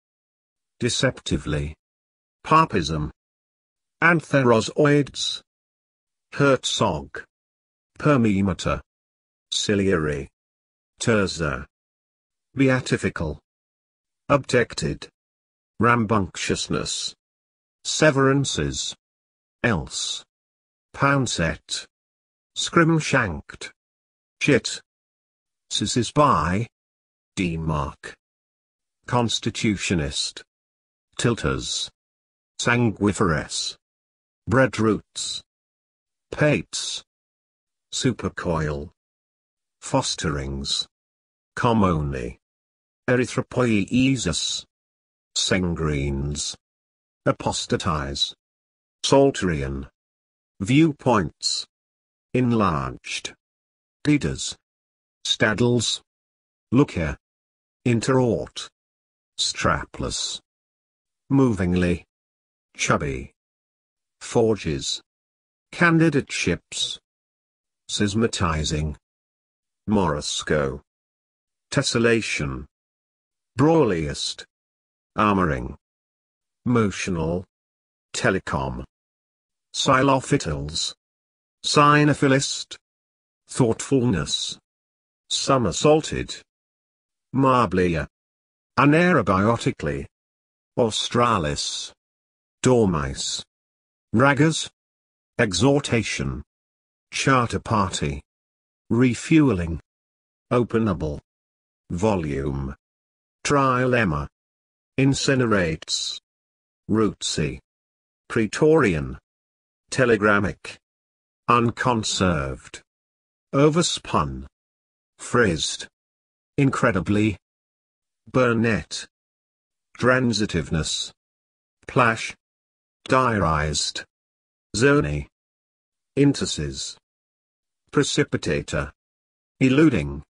Deceptively. Papism. Antherozoids. Herzog. Permeameter. Ciliary. Terza. Beatifical. Abjected. Rambunctiousness. Severances. Else. Poundset. Scrimshanked. Chit. Sisses by. Demark. Constitutionist. Tilters. Sanguiferous. Breadroots. Pates. Supercoil. Fosterings. Commony. Erythropoiesis. Sengreens. Apostatize. Salterian. Viewpoints. Enlarged. Leaders. Staddles. Look here. Interort. Strapless. Movingly. Chubby. Forges. Candidateships. Sysmatizing. Morosco. Tessellation. Brawliest. Armoring. Motional. Telecom. Xylophytals. Cynophilist. Thoughtfulness. Somersaulted. Marblia. Anaerobiotically. Australis. Dormice. Raggers. Exhortation. Charter party. Refueling. Openable. Volume. Trilemma. Incinerates. Rootsy. Praetorian. Telegrammic. Unconserved. Overspun. Frizzed. Incredibly. Burnett. Transitiveness. Plash. Diarized. Zony. Interces. Precipitator. Eluding.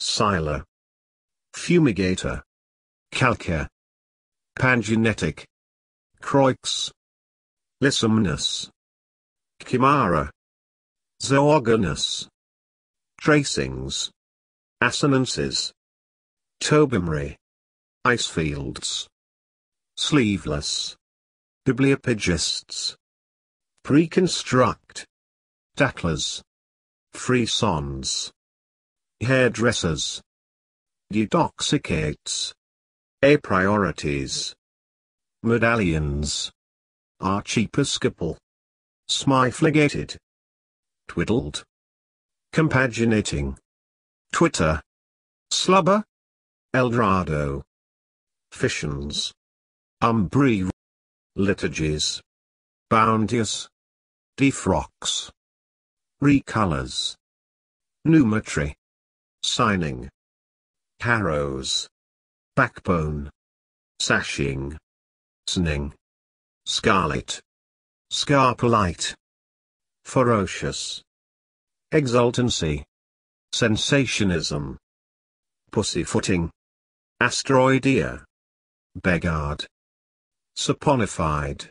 Siler. Fumigator. Calca. Pangenetic. Croix. Lissamnus. Chimera. Zoogonous. Tracings. Assonances. Tobimry. Icefields. Sleeveless. Bibliopegists. Preconstruct. Tacklers. Frisons. Hairdressers. Detoxicates. A priorities. Medallions. Archiepiscopal. Smifligated. Twiddled. Compaginating. Twitter. Slubber. Eldorado. Fissions. Umbri. Liturgies. Bounteous. Defrocks. Recolors. Numetry. Signing. Harrows. Backbone. Sashing. Sning. Scarlet. Scapolite. Ferocious. Exultancy. Sensationism. Pussyfooting. Asteroidea. Begard. Saponified.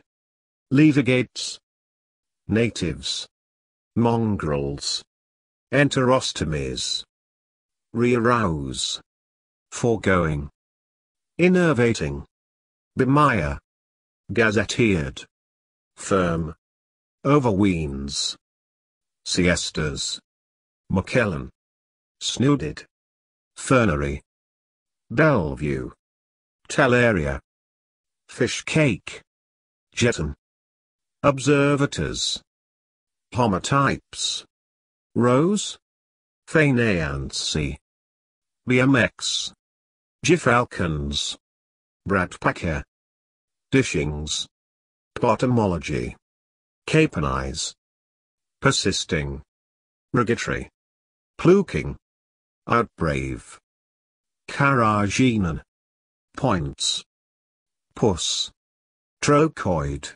Levigates. Natives. Mongrels. Enterostomies. Rearouse. Foregoing. Innervating. Bemire. Gazetteered. Firm. Overweens. Siestas. McKellen. Snooded. Fernery. Bellevue. Teleria. Fish cake. Jeton. Observators. Homotypes. Rose. Faineancy. BMX. Gyrfalcons. Bradpacker. Dishings. Potamology. Caponize. Persisting. Rugatory. Pluking. Outbrave. Carrageenan. Points. Puss. Trochoid.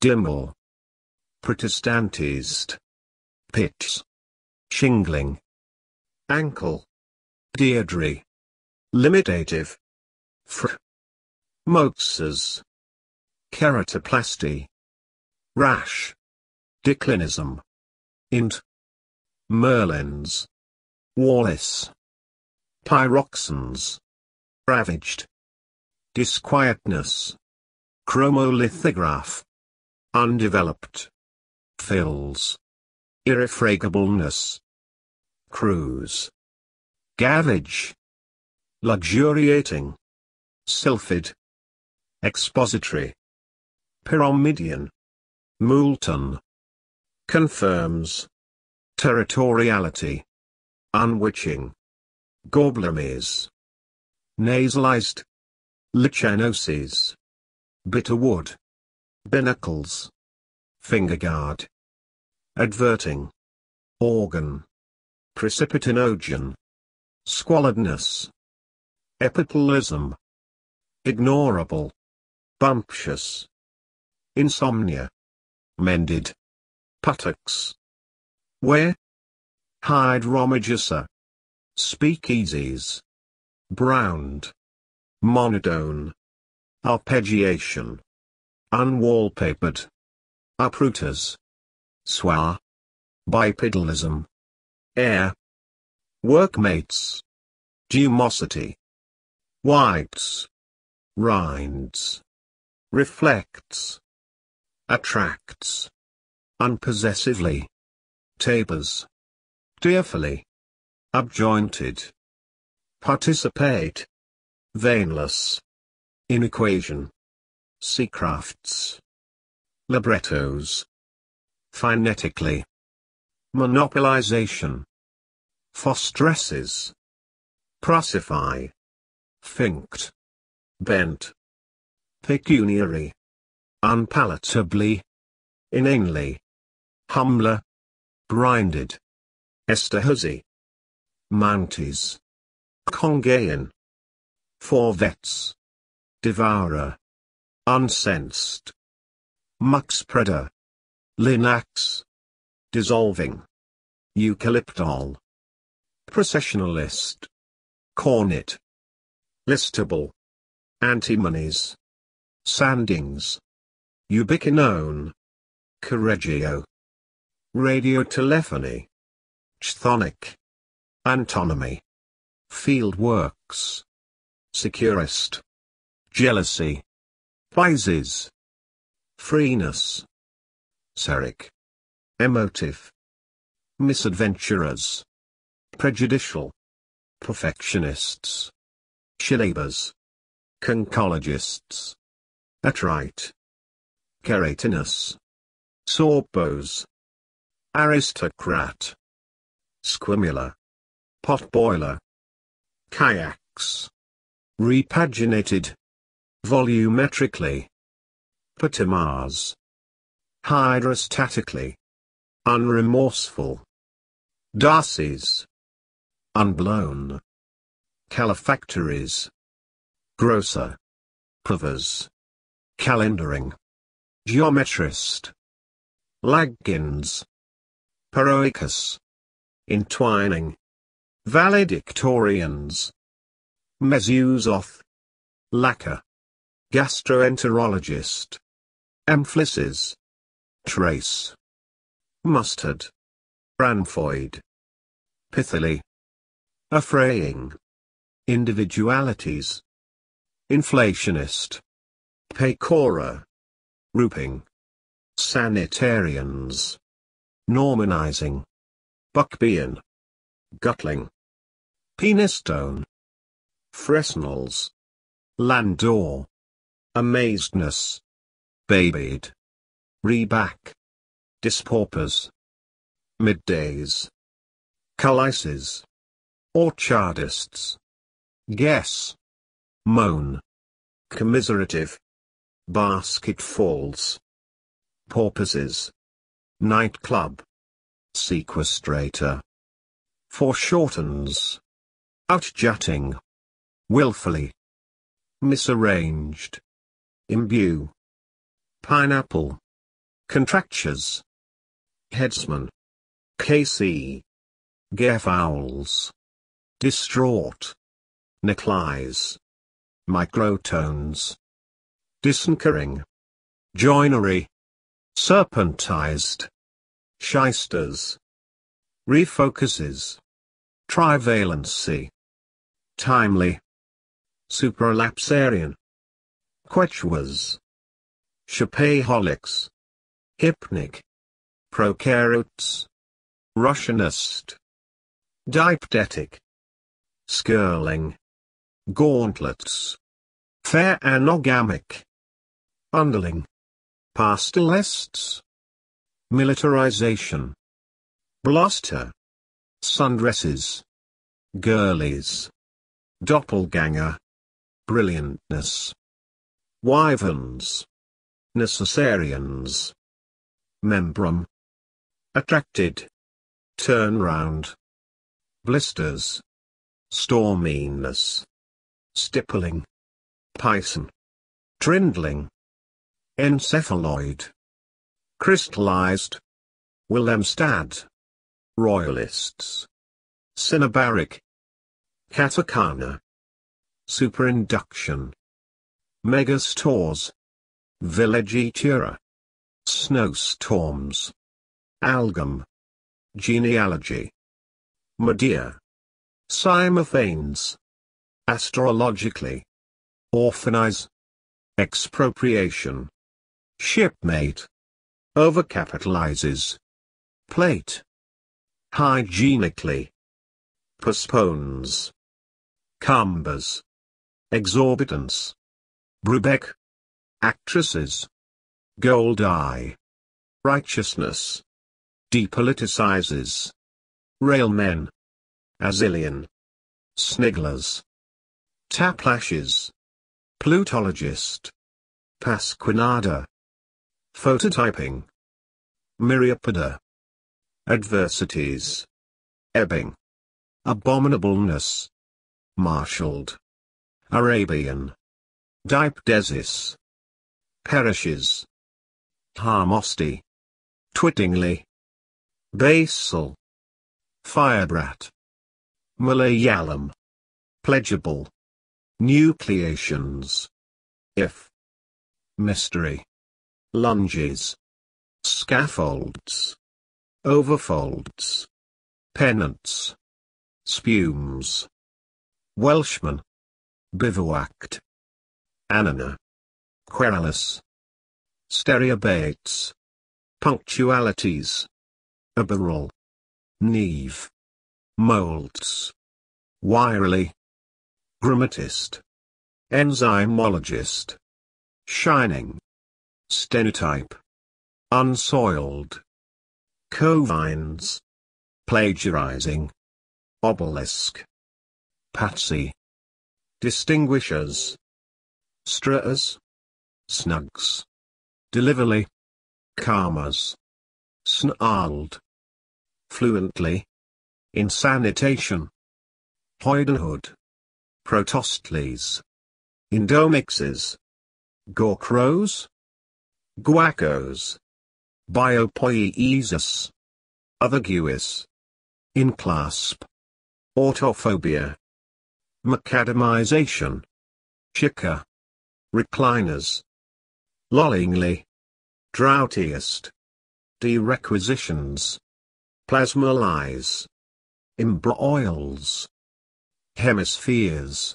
Dimmel. Protestantist. Pits. Shingling. Ankle. Deirdre. Limitative. Fr. Moxas. Keratoplasty. Rash. Declinism. Int. Merlins. Wallace. Pyroxens. Ravaged. Disquietness. Chromolithograph. Undeveloped. Fills. Irrefragableness. Cruise. Gavage. Luxuriating. Sylphid. Expository. Pyramidian. Moulton. Confirms. Territoriality. Unwitching. Gorblamies. Nasalized. Lichenoses. Bitterwood. Binnacles. Fingerguard. Adverting. Organ. Precipitinogen. Squalidness. Epitalism. Ignorable. Bumptious. Insomnia. Mended. Puttocks. Where? Hydromagusa. Speakeasies. Browned. Monodone. Arpeggiation. Unwallpapered. Uprooters. Swar. Bipedalism. Air. Workmates. Dumosity. Whites. Rinds. Reflects. Attracts. Unpossessively. Tapers. Tearfully. Upjointed. Participate. Veinless. In equation. Seacrafts. Librettos. Phonetically. Monopolization. Fostresses. Prosify. Finked. Bent. Pecuniary. Unpalatably. Inanely. Humbler. Grinded. Esterhazy. Mounties. Congayan. Forvets. Devourer. Uncensed. Muxpreda. Linax. Dissolving. Eucalyptol. Processionalist. Cornet. Listable. Antimonies. Sandings. Ubiquinone. Correggio. Radiotelephony. Chthonic. Antonymy. Field works. Securist. Jealousy. Biases. Freeness. Seric. Emotive. Misadventurers. Prejudicial. Perfectionists. Shillabers. Conchologists. Atrite. Keratinous. Sorbos. Aristocrat. Squimula. Potboiler. Kayaks. Repaginated. Volumetrically. Patimars. Hydrostatically. Unremorseful. Darcy's. Unblown. Calefactories. Grocer. Provers. Calendaring. Geometrist. Laggins. Paroicus. Entwining. Valedictorians. Mezuzov. Lacquer. Gastroenterologist. Amphilysis. Trace. Mustard. Ranfoid. Pithily. Affraying. Individualities. Inflationist. Pecora. Rooping. Sanitarians. Normanizing. Buckbean. Gutling. Penistone. Fresnels. Landor. Amazedness. Babied. Reback. Dispaupers. Middays. Calices. Orchardists. Guess. Moan. Commiserative. Basket falls. Porpoises. Nightclub. Sequestrator. Foreshortens. Outjutting. Willfully. Misarranged. Imbue. Pineapple. Contractures. Headsman. KC. Garefowls. Distraught. Necklace. Microtones. Disencurring. Joinery. Serpentized. Shysters. Refocuses. Trivalency. Timely. Supralapsarian. Quechuas. Shopaholics. Hypnic. Prokaryotes. Russianist. Dipdetic. Skirling. Gauntlets. Phanerogamic. Underling. Pastelists. Militarization. Blaster. Sundresses. Girlies. Doppelganger. Brilliantness. Wyverns. Necessarians. Membrum. Attracted. Turn round. Blisters. Storminess. Stippling. Python. Trindling. Encephaloid. Crystallized. Willemstad. Royalists. Cinnabaric. Katakana. Superinduction. Megastores. Villeggiatura. Snowstorms. Algum. Genealogy. Medea. Cymophanes. Astrologically. Orphanize. Expropriation. Shipmate. Overcapitalizes. Plate. Hygienically. Postpones. Cumbers. Exorbitance. Brubeck. Actresses. Gold eye. Righteousness. Depoliticizes. Railmen. Azillion. Snigglers. Taplashes. Plutologist. Pasquinada. Phototyping. Myriapoda. Adversities. Ebbing. Abominableness. Marshalled. Arabian. Dipdesis. Perishes. Harmosty. Twittingly. Basal. Firebrat. Malayalam. Pledgeable. Nucleations. If. Mystery. Lunges. Scaffolds. Overfolds. Pennants. Spumes. Welshman. Bivouacked. Anana. Querulous. Stereobates. Punctualities. Aberral. Neve. Molds. Wirely. Grammatist. Enzymologist. Shining. Stenotype. Unsoiled. Covines. Plagiarizing. Obelisk. Patsy. Distinguishers. Stratas. Snugs. Deliverly. Karmas. Snarled. Fluently. Insanitation. Hoydenhood. Protostles. Indomixes. Gorkros. Guacos. Biopoiesis. Otherguis. Inclasp. Autophobia. Macadamization. Chica. Recliners. Lollingly. Droutiest. Derequisitions. Plasmalize. Embroils. Hemispheres.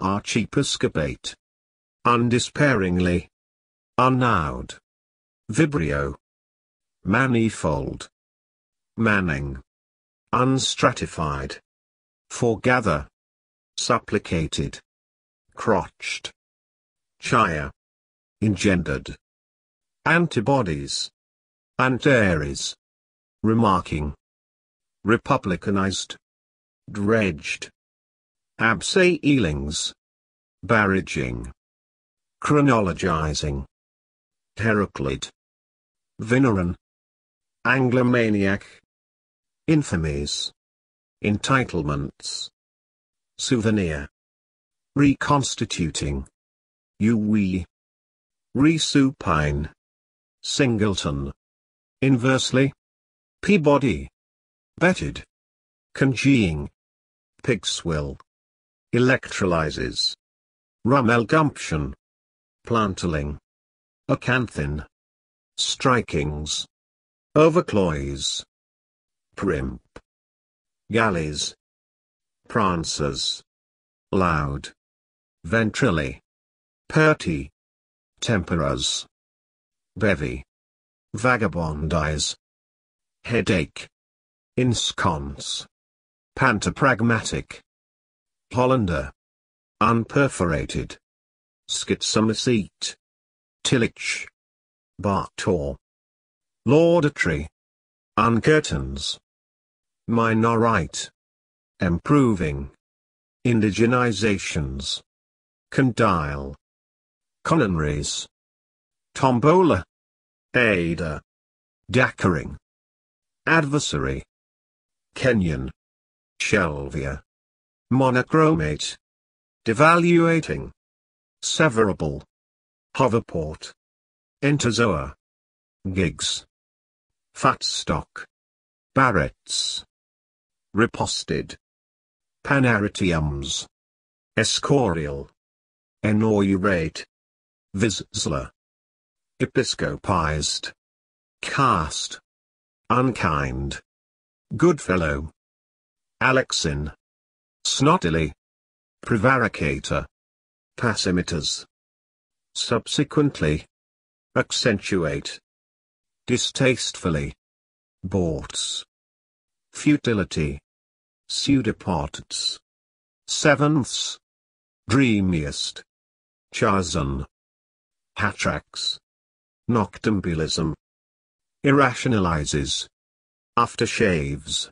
Archiepiscopate. Undespairingly. Unnowed. Vibrio. Manifold. Manning. Unstratified. Forgather. Supplicated. Crotched. Chia. Engendered. Antibodies. Antares. Remarking. Republicanized. Dredged. Abseilings. Barraging. Chronologizing. Heraclid. Vineran. Anglomaniac. Infamies. Entitlements. Souvenir. Reconstituting. UE. Resupine. Singleton. Inversely. Peabody. Betted. Congeeing. Pigswill. Electrolyzes. Rumelgumption. Plantling. Acanthin. Strikings. Overcloys. Primp. Galleys. Prancers. Loud. Ventrily. Perty. Temperas. Bevy. Vagabondize. Headache. Ensconce. Pantopragmatic. Hollander. Unperforated. Schizomycete. Tillich. Bartor. Laudatory. Uncurtains. Minorite. Improving. Indigenizations. Condyle. Canonries. Tombola. Ada. Dackering. Adversary. Kenyan. Shelvia. Monochromate. Devaluating. Severable. Hoverport. Entozoa. Gigs. Fatstock. Barretts. Riposted. Panaritiums. Escorial. Enorurate. Vizsla. Episcopized. Cast. Unkind. Goodfellow. Alexin. Snottily. Prevaricator. Passimitors. Subsequently. Accentuate. Distastefully. Borts. Futility. Pseudopods. Sevenths. Dreamiest. Charzon. Hatrax. Noctambulism. Irrationalizes. Aftershaves.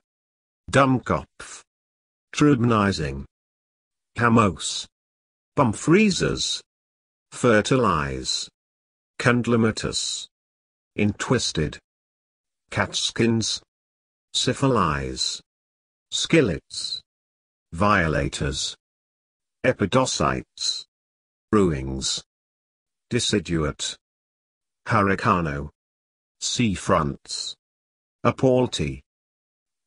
Dummkopf. Trubnizing. Hamos. Bumfreezers. Fertilize. Candlomatus. Intwisted. Catskins. Syphilize. Skillets. Violators. Epidocytes. Ruings. Deciduate. Hurricano. Seafronts. Appalty.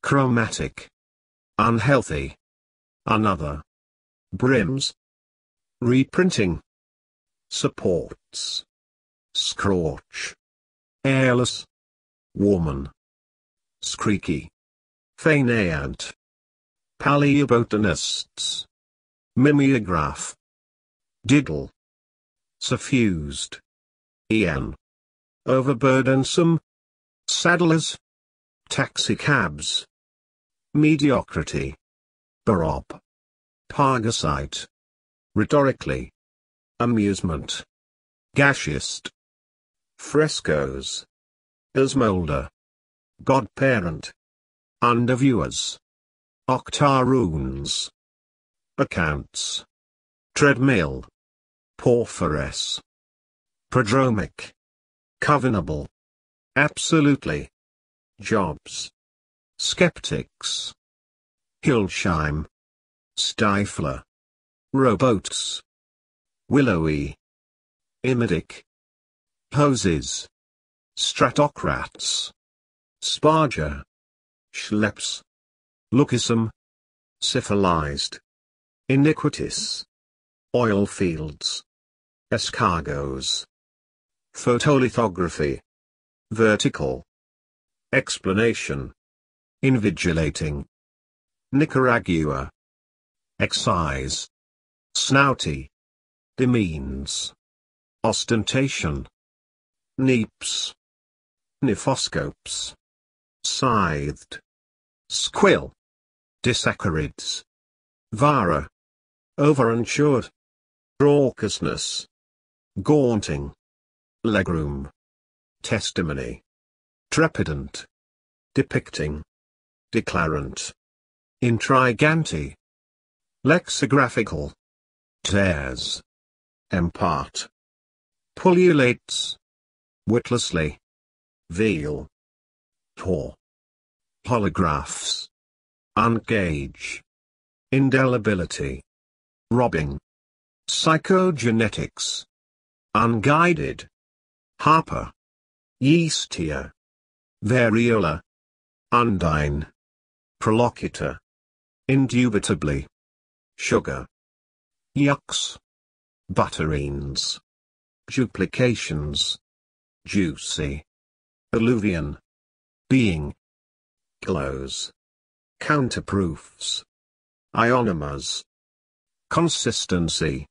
chromatic, unhealthy, another, brims, reprinting, supports, scorch, airless, woman, screeky, faineant, paleobotanists, mimeograph, diddle, suffused, en, overburdensome, saddlers, taxicabs, mediocrity, barob, pargasite, rhetorically, amusement, gaseous, frescoes, Esmolder, godparent, underviewers, Octaroons. accounts, treadmill, porphyros, prodromic, covenable, absolutely, jobs, skeptics, Hillsheim, stifler, rowboats, willowy, imidic, hoses, stratocrats, sparger, schleps, lookism, syphilized, iniquitous, oil fields, escargots, photolithography, vertical, explanation, invigilating, Nicaragua, excise, snouty, demeans, ostentation, neeps, nephoscopes, scythed, squill, disaccharids, vara, overinsured, raucousness, gaunting, legroom, testimony, trepidant, depicting, declarant, intriganti, lexicographical, tears, impart, pullulates, witlessly, Veal. Paw. holographs, ungauge, indelibility, robbing, psychogenetics, unguided, harper, yeastia, variola, undine, prolocutor, indubitably, sugar, yucks, butterines, duplications, juicy, alluvion, being, glows, counterproofs, ionomas, consistency,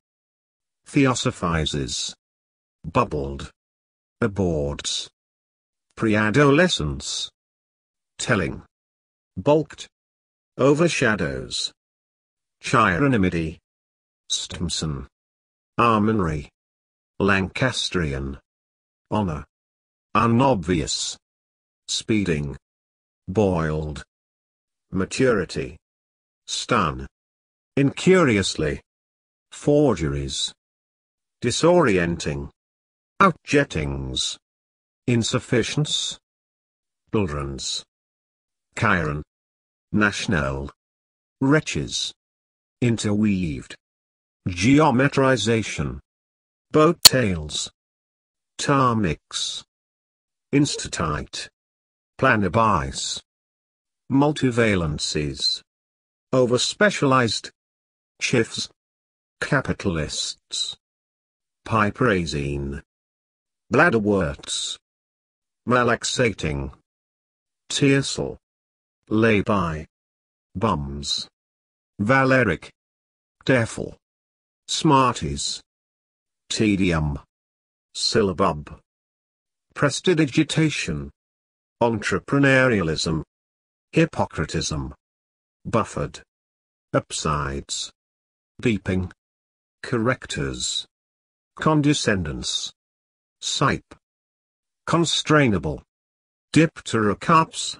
theosophizes, bubbled, abords, preadolescence, telling, bulked, overshadows, chironimity, Stimson, Armonry, Lancastrian, honor, unobvious, speeding, boiled, maturity, stun, incuriously, forgeries, disorienting, outjettings, insufficience, children's, Chiron, national, wretches, interweaved, geometrization, boat tails, tar mix, enstatite, planorbis, multivalencies, overspecialized, chiffs, capitalists, piperazine, bladderworts, malaxating, tiercel, lay-by, bums, valeric, defil, smarties, tedium, syllabub, prestidigitation, entrepreneurialism, hypocritism, buffered, upsides, beeping, correctors, condescendence, sipe, constrainable, dipterocarps,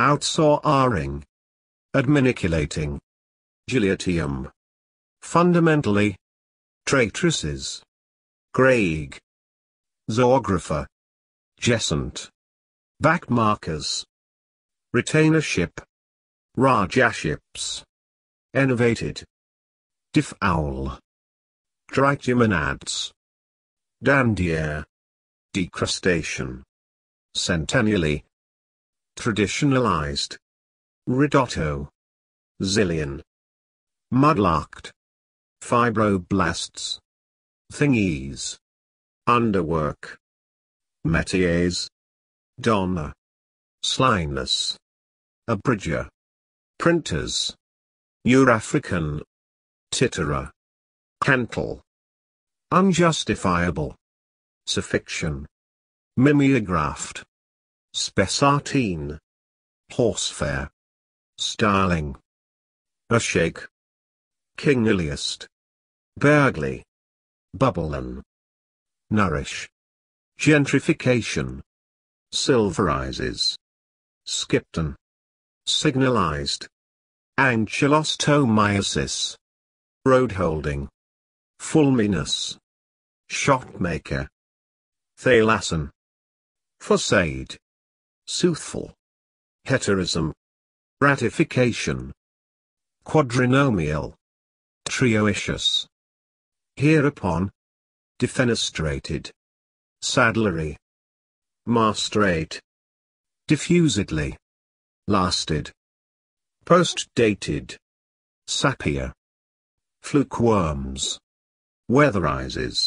outsawing, adminiculating, giliotium, fundamentally, traitresses, Craig, zoographer, Jessant, backmarkers, retainership, rajaships, enervated, difowl, tritomonads, dandier, decrustation, centennially, traditionalized, Ridotto. Zillion. Mudlarked. Fibroblasts. Thingies. Underwork. Métiers. Donna. Slyness. Abridger. Printers. Eurafrican. Titterer. Cantle. Unjustifiable. Suffiction. Mimeographed. Spessartine. Horsefair. Starling. A shake. King Iliast. Bergley. Bubblen. Nourish. Gentrification. Silverizes. Skipton. Signalized. Ankylostomiasis. Road holding. Fulminous. Shotmaker. Thalasson. Facade. Soothful. Heterism. Ratification. Quadrinomial. Trioecious. Hereupon. Defenestrated. Saddlery. Mastrate. Diffusedly. Lasted. Post-dated. Sapia. Flukeworms. Weatherizes.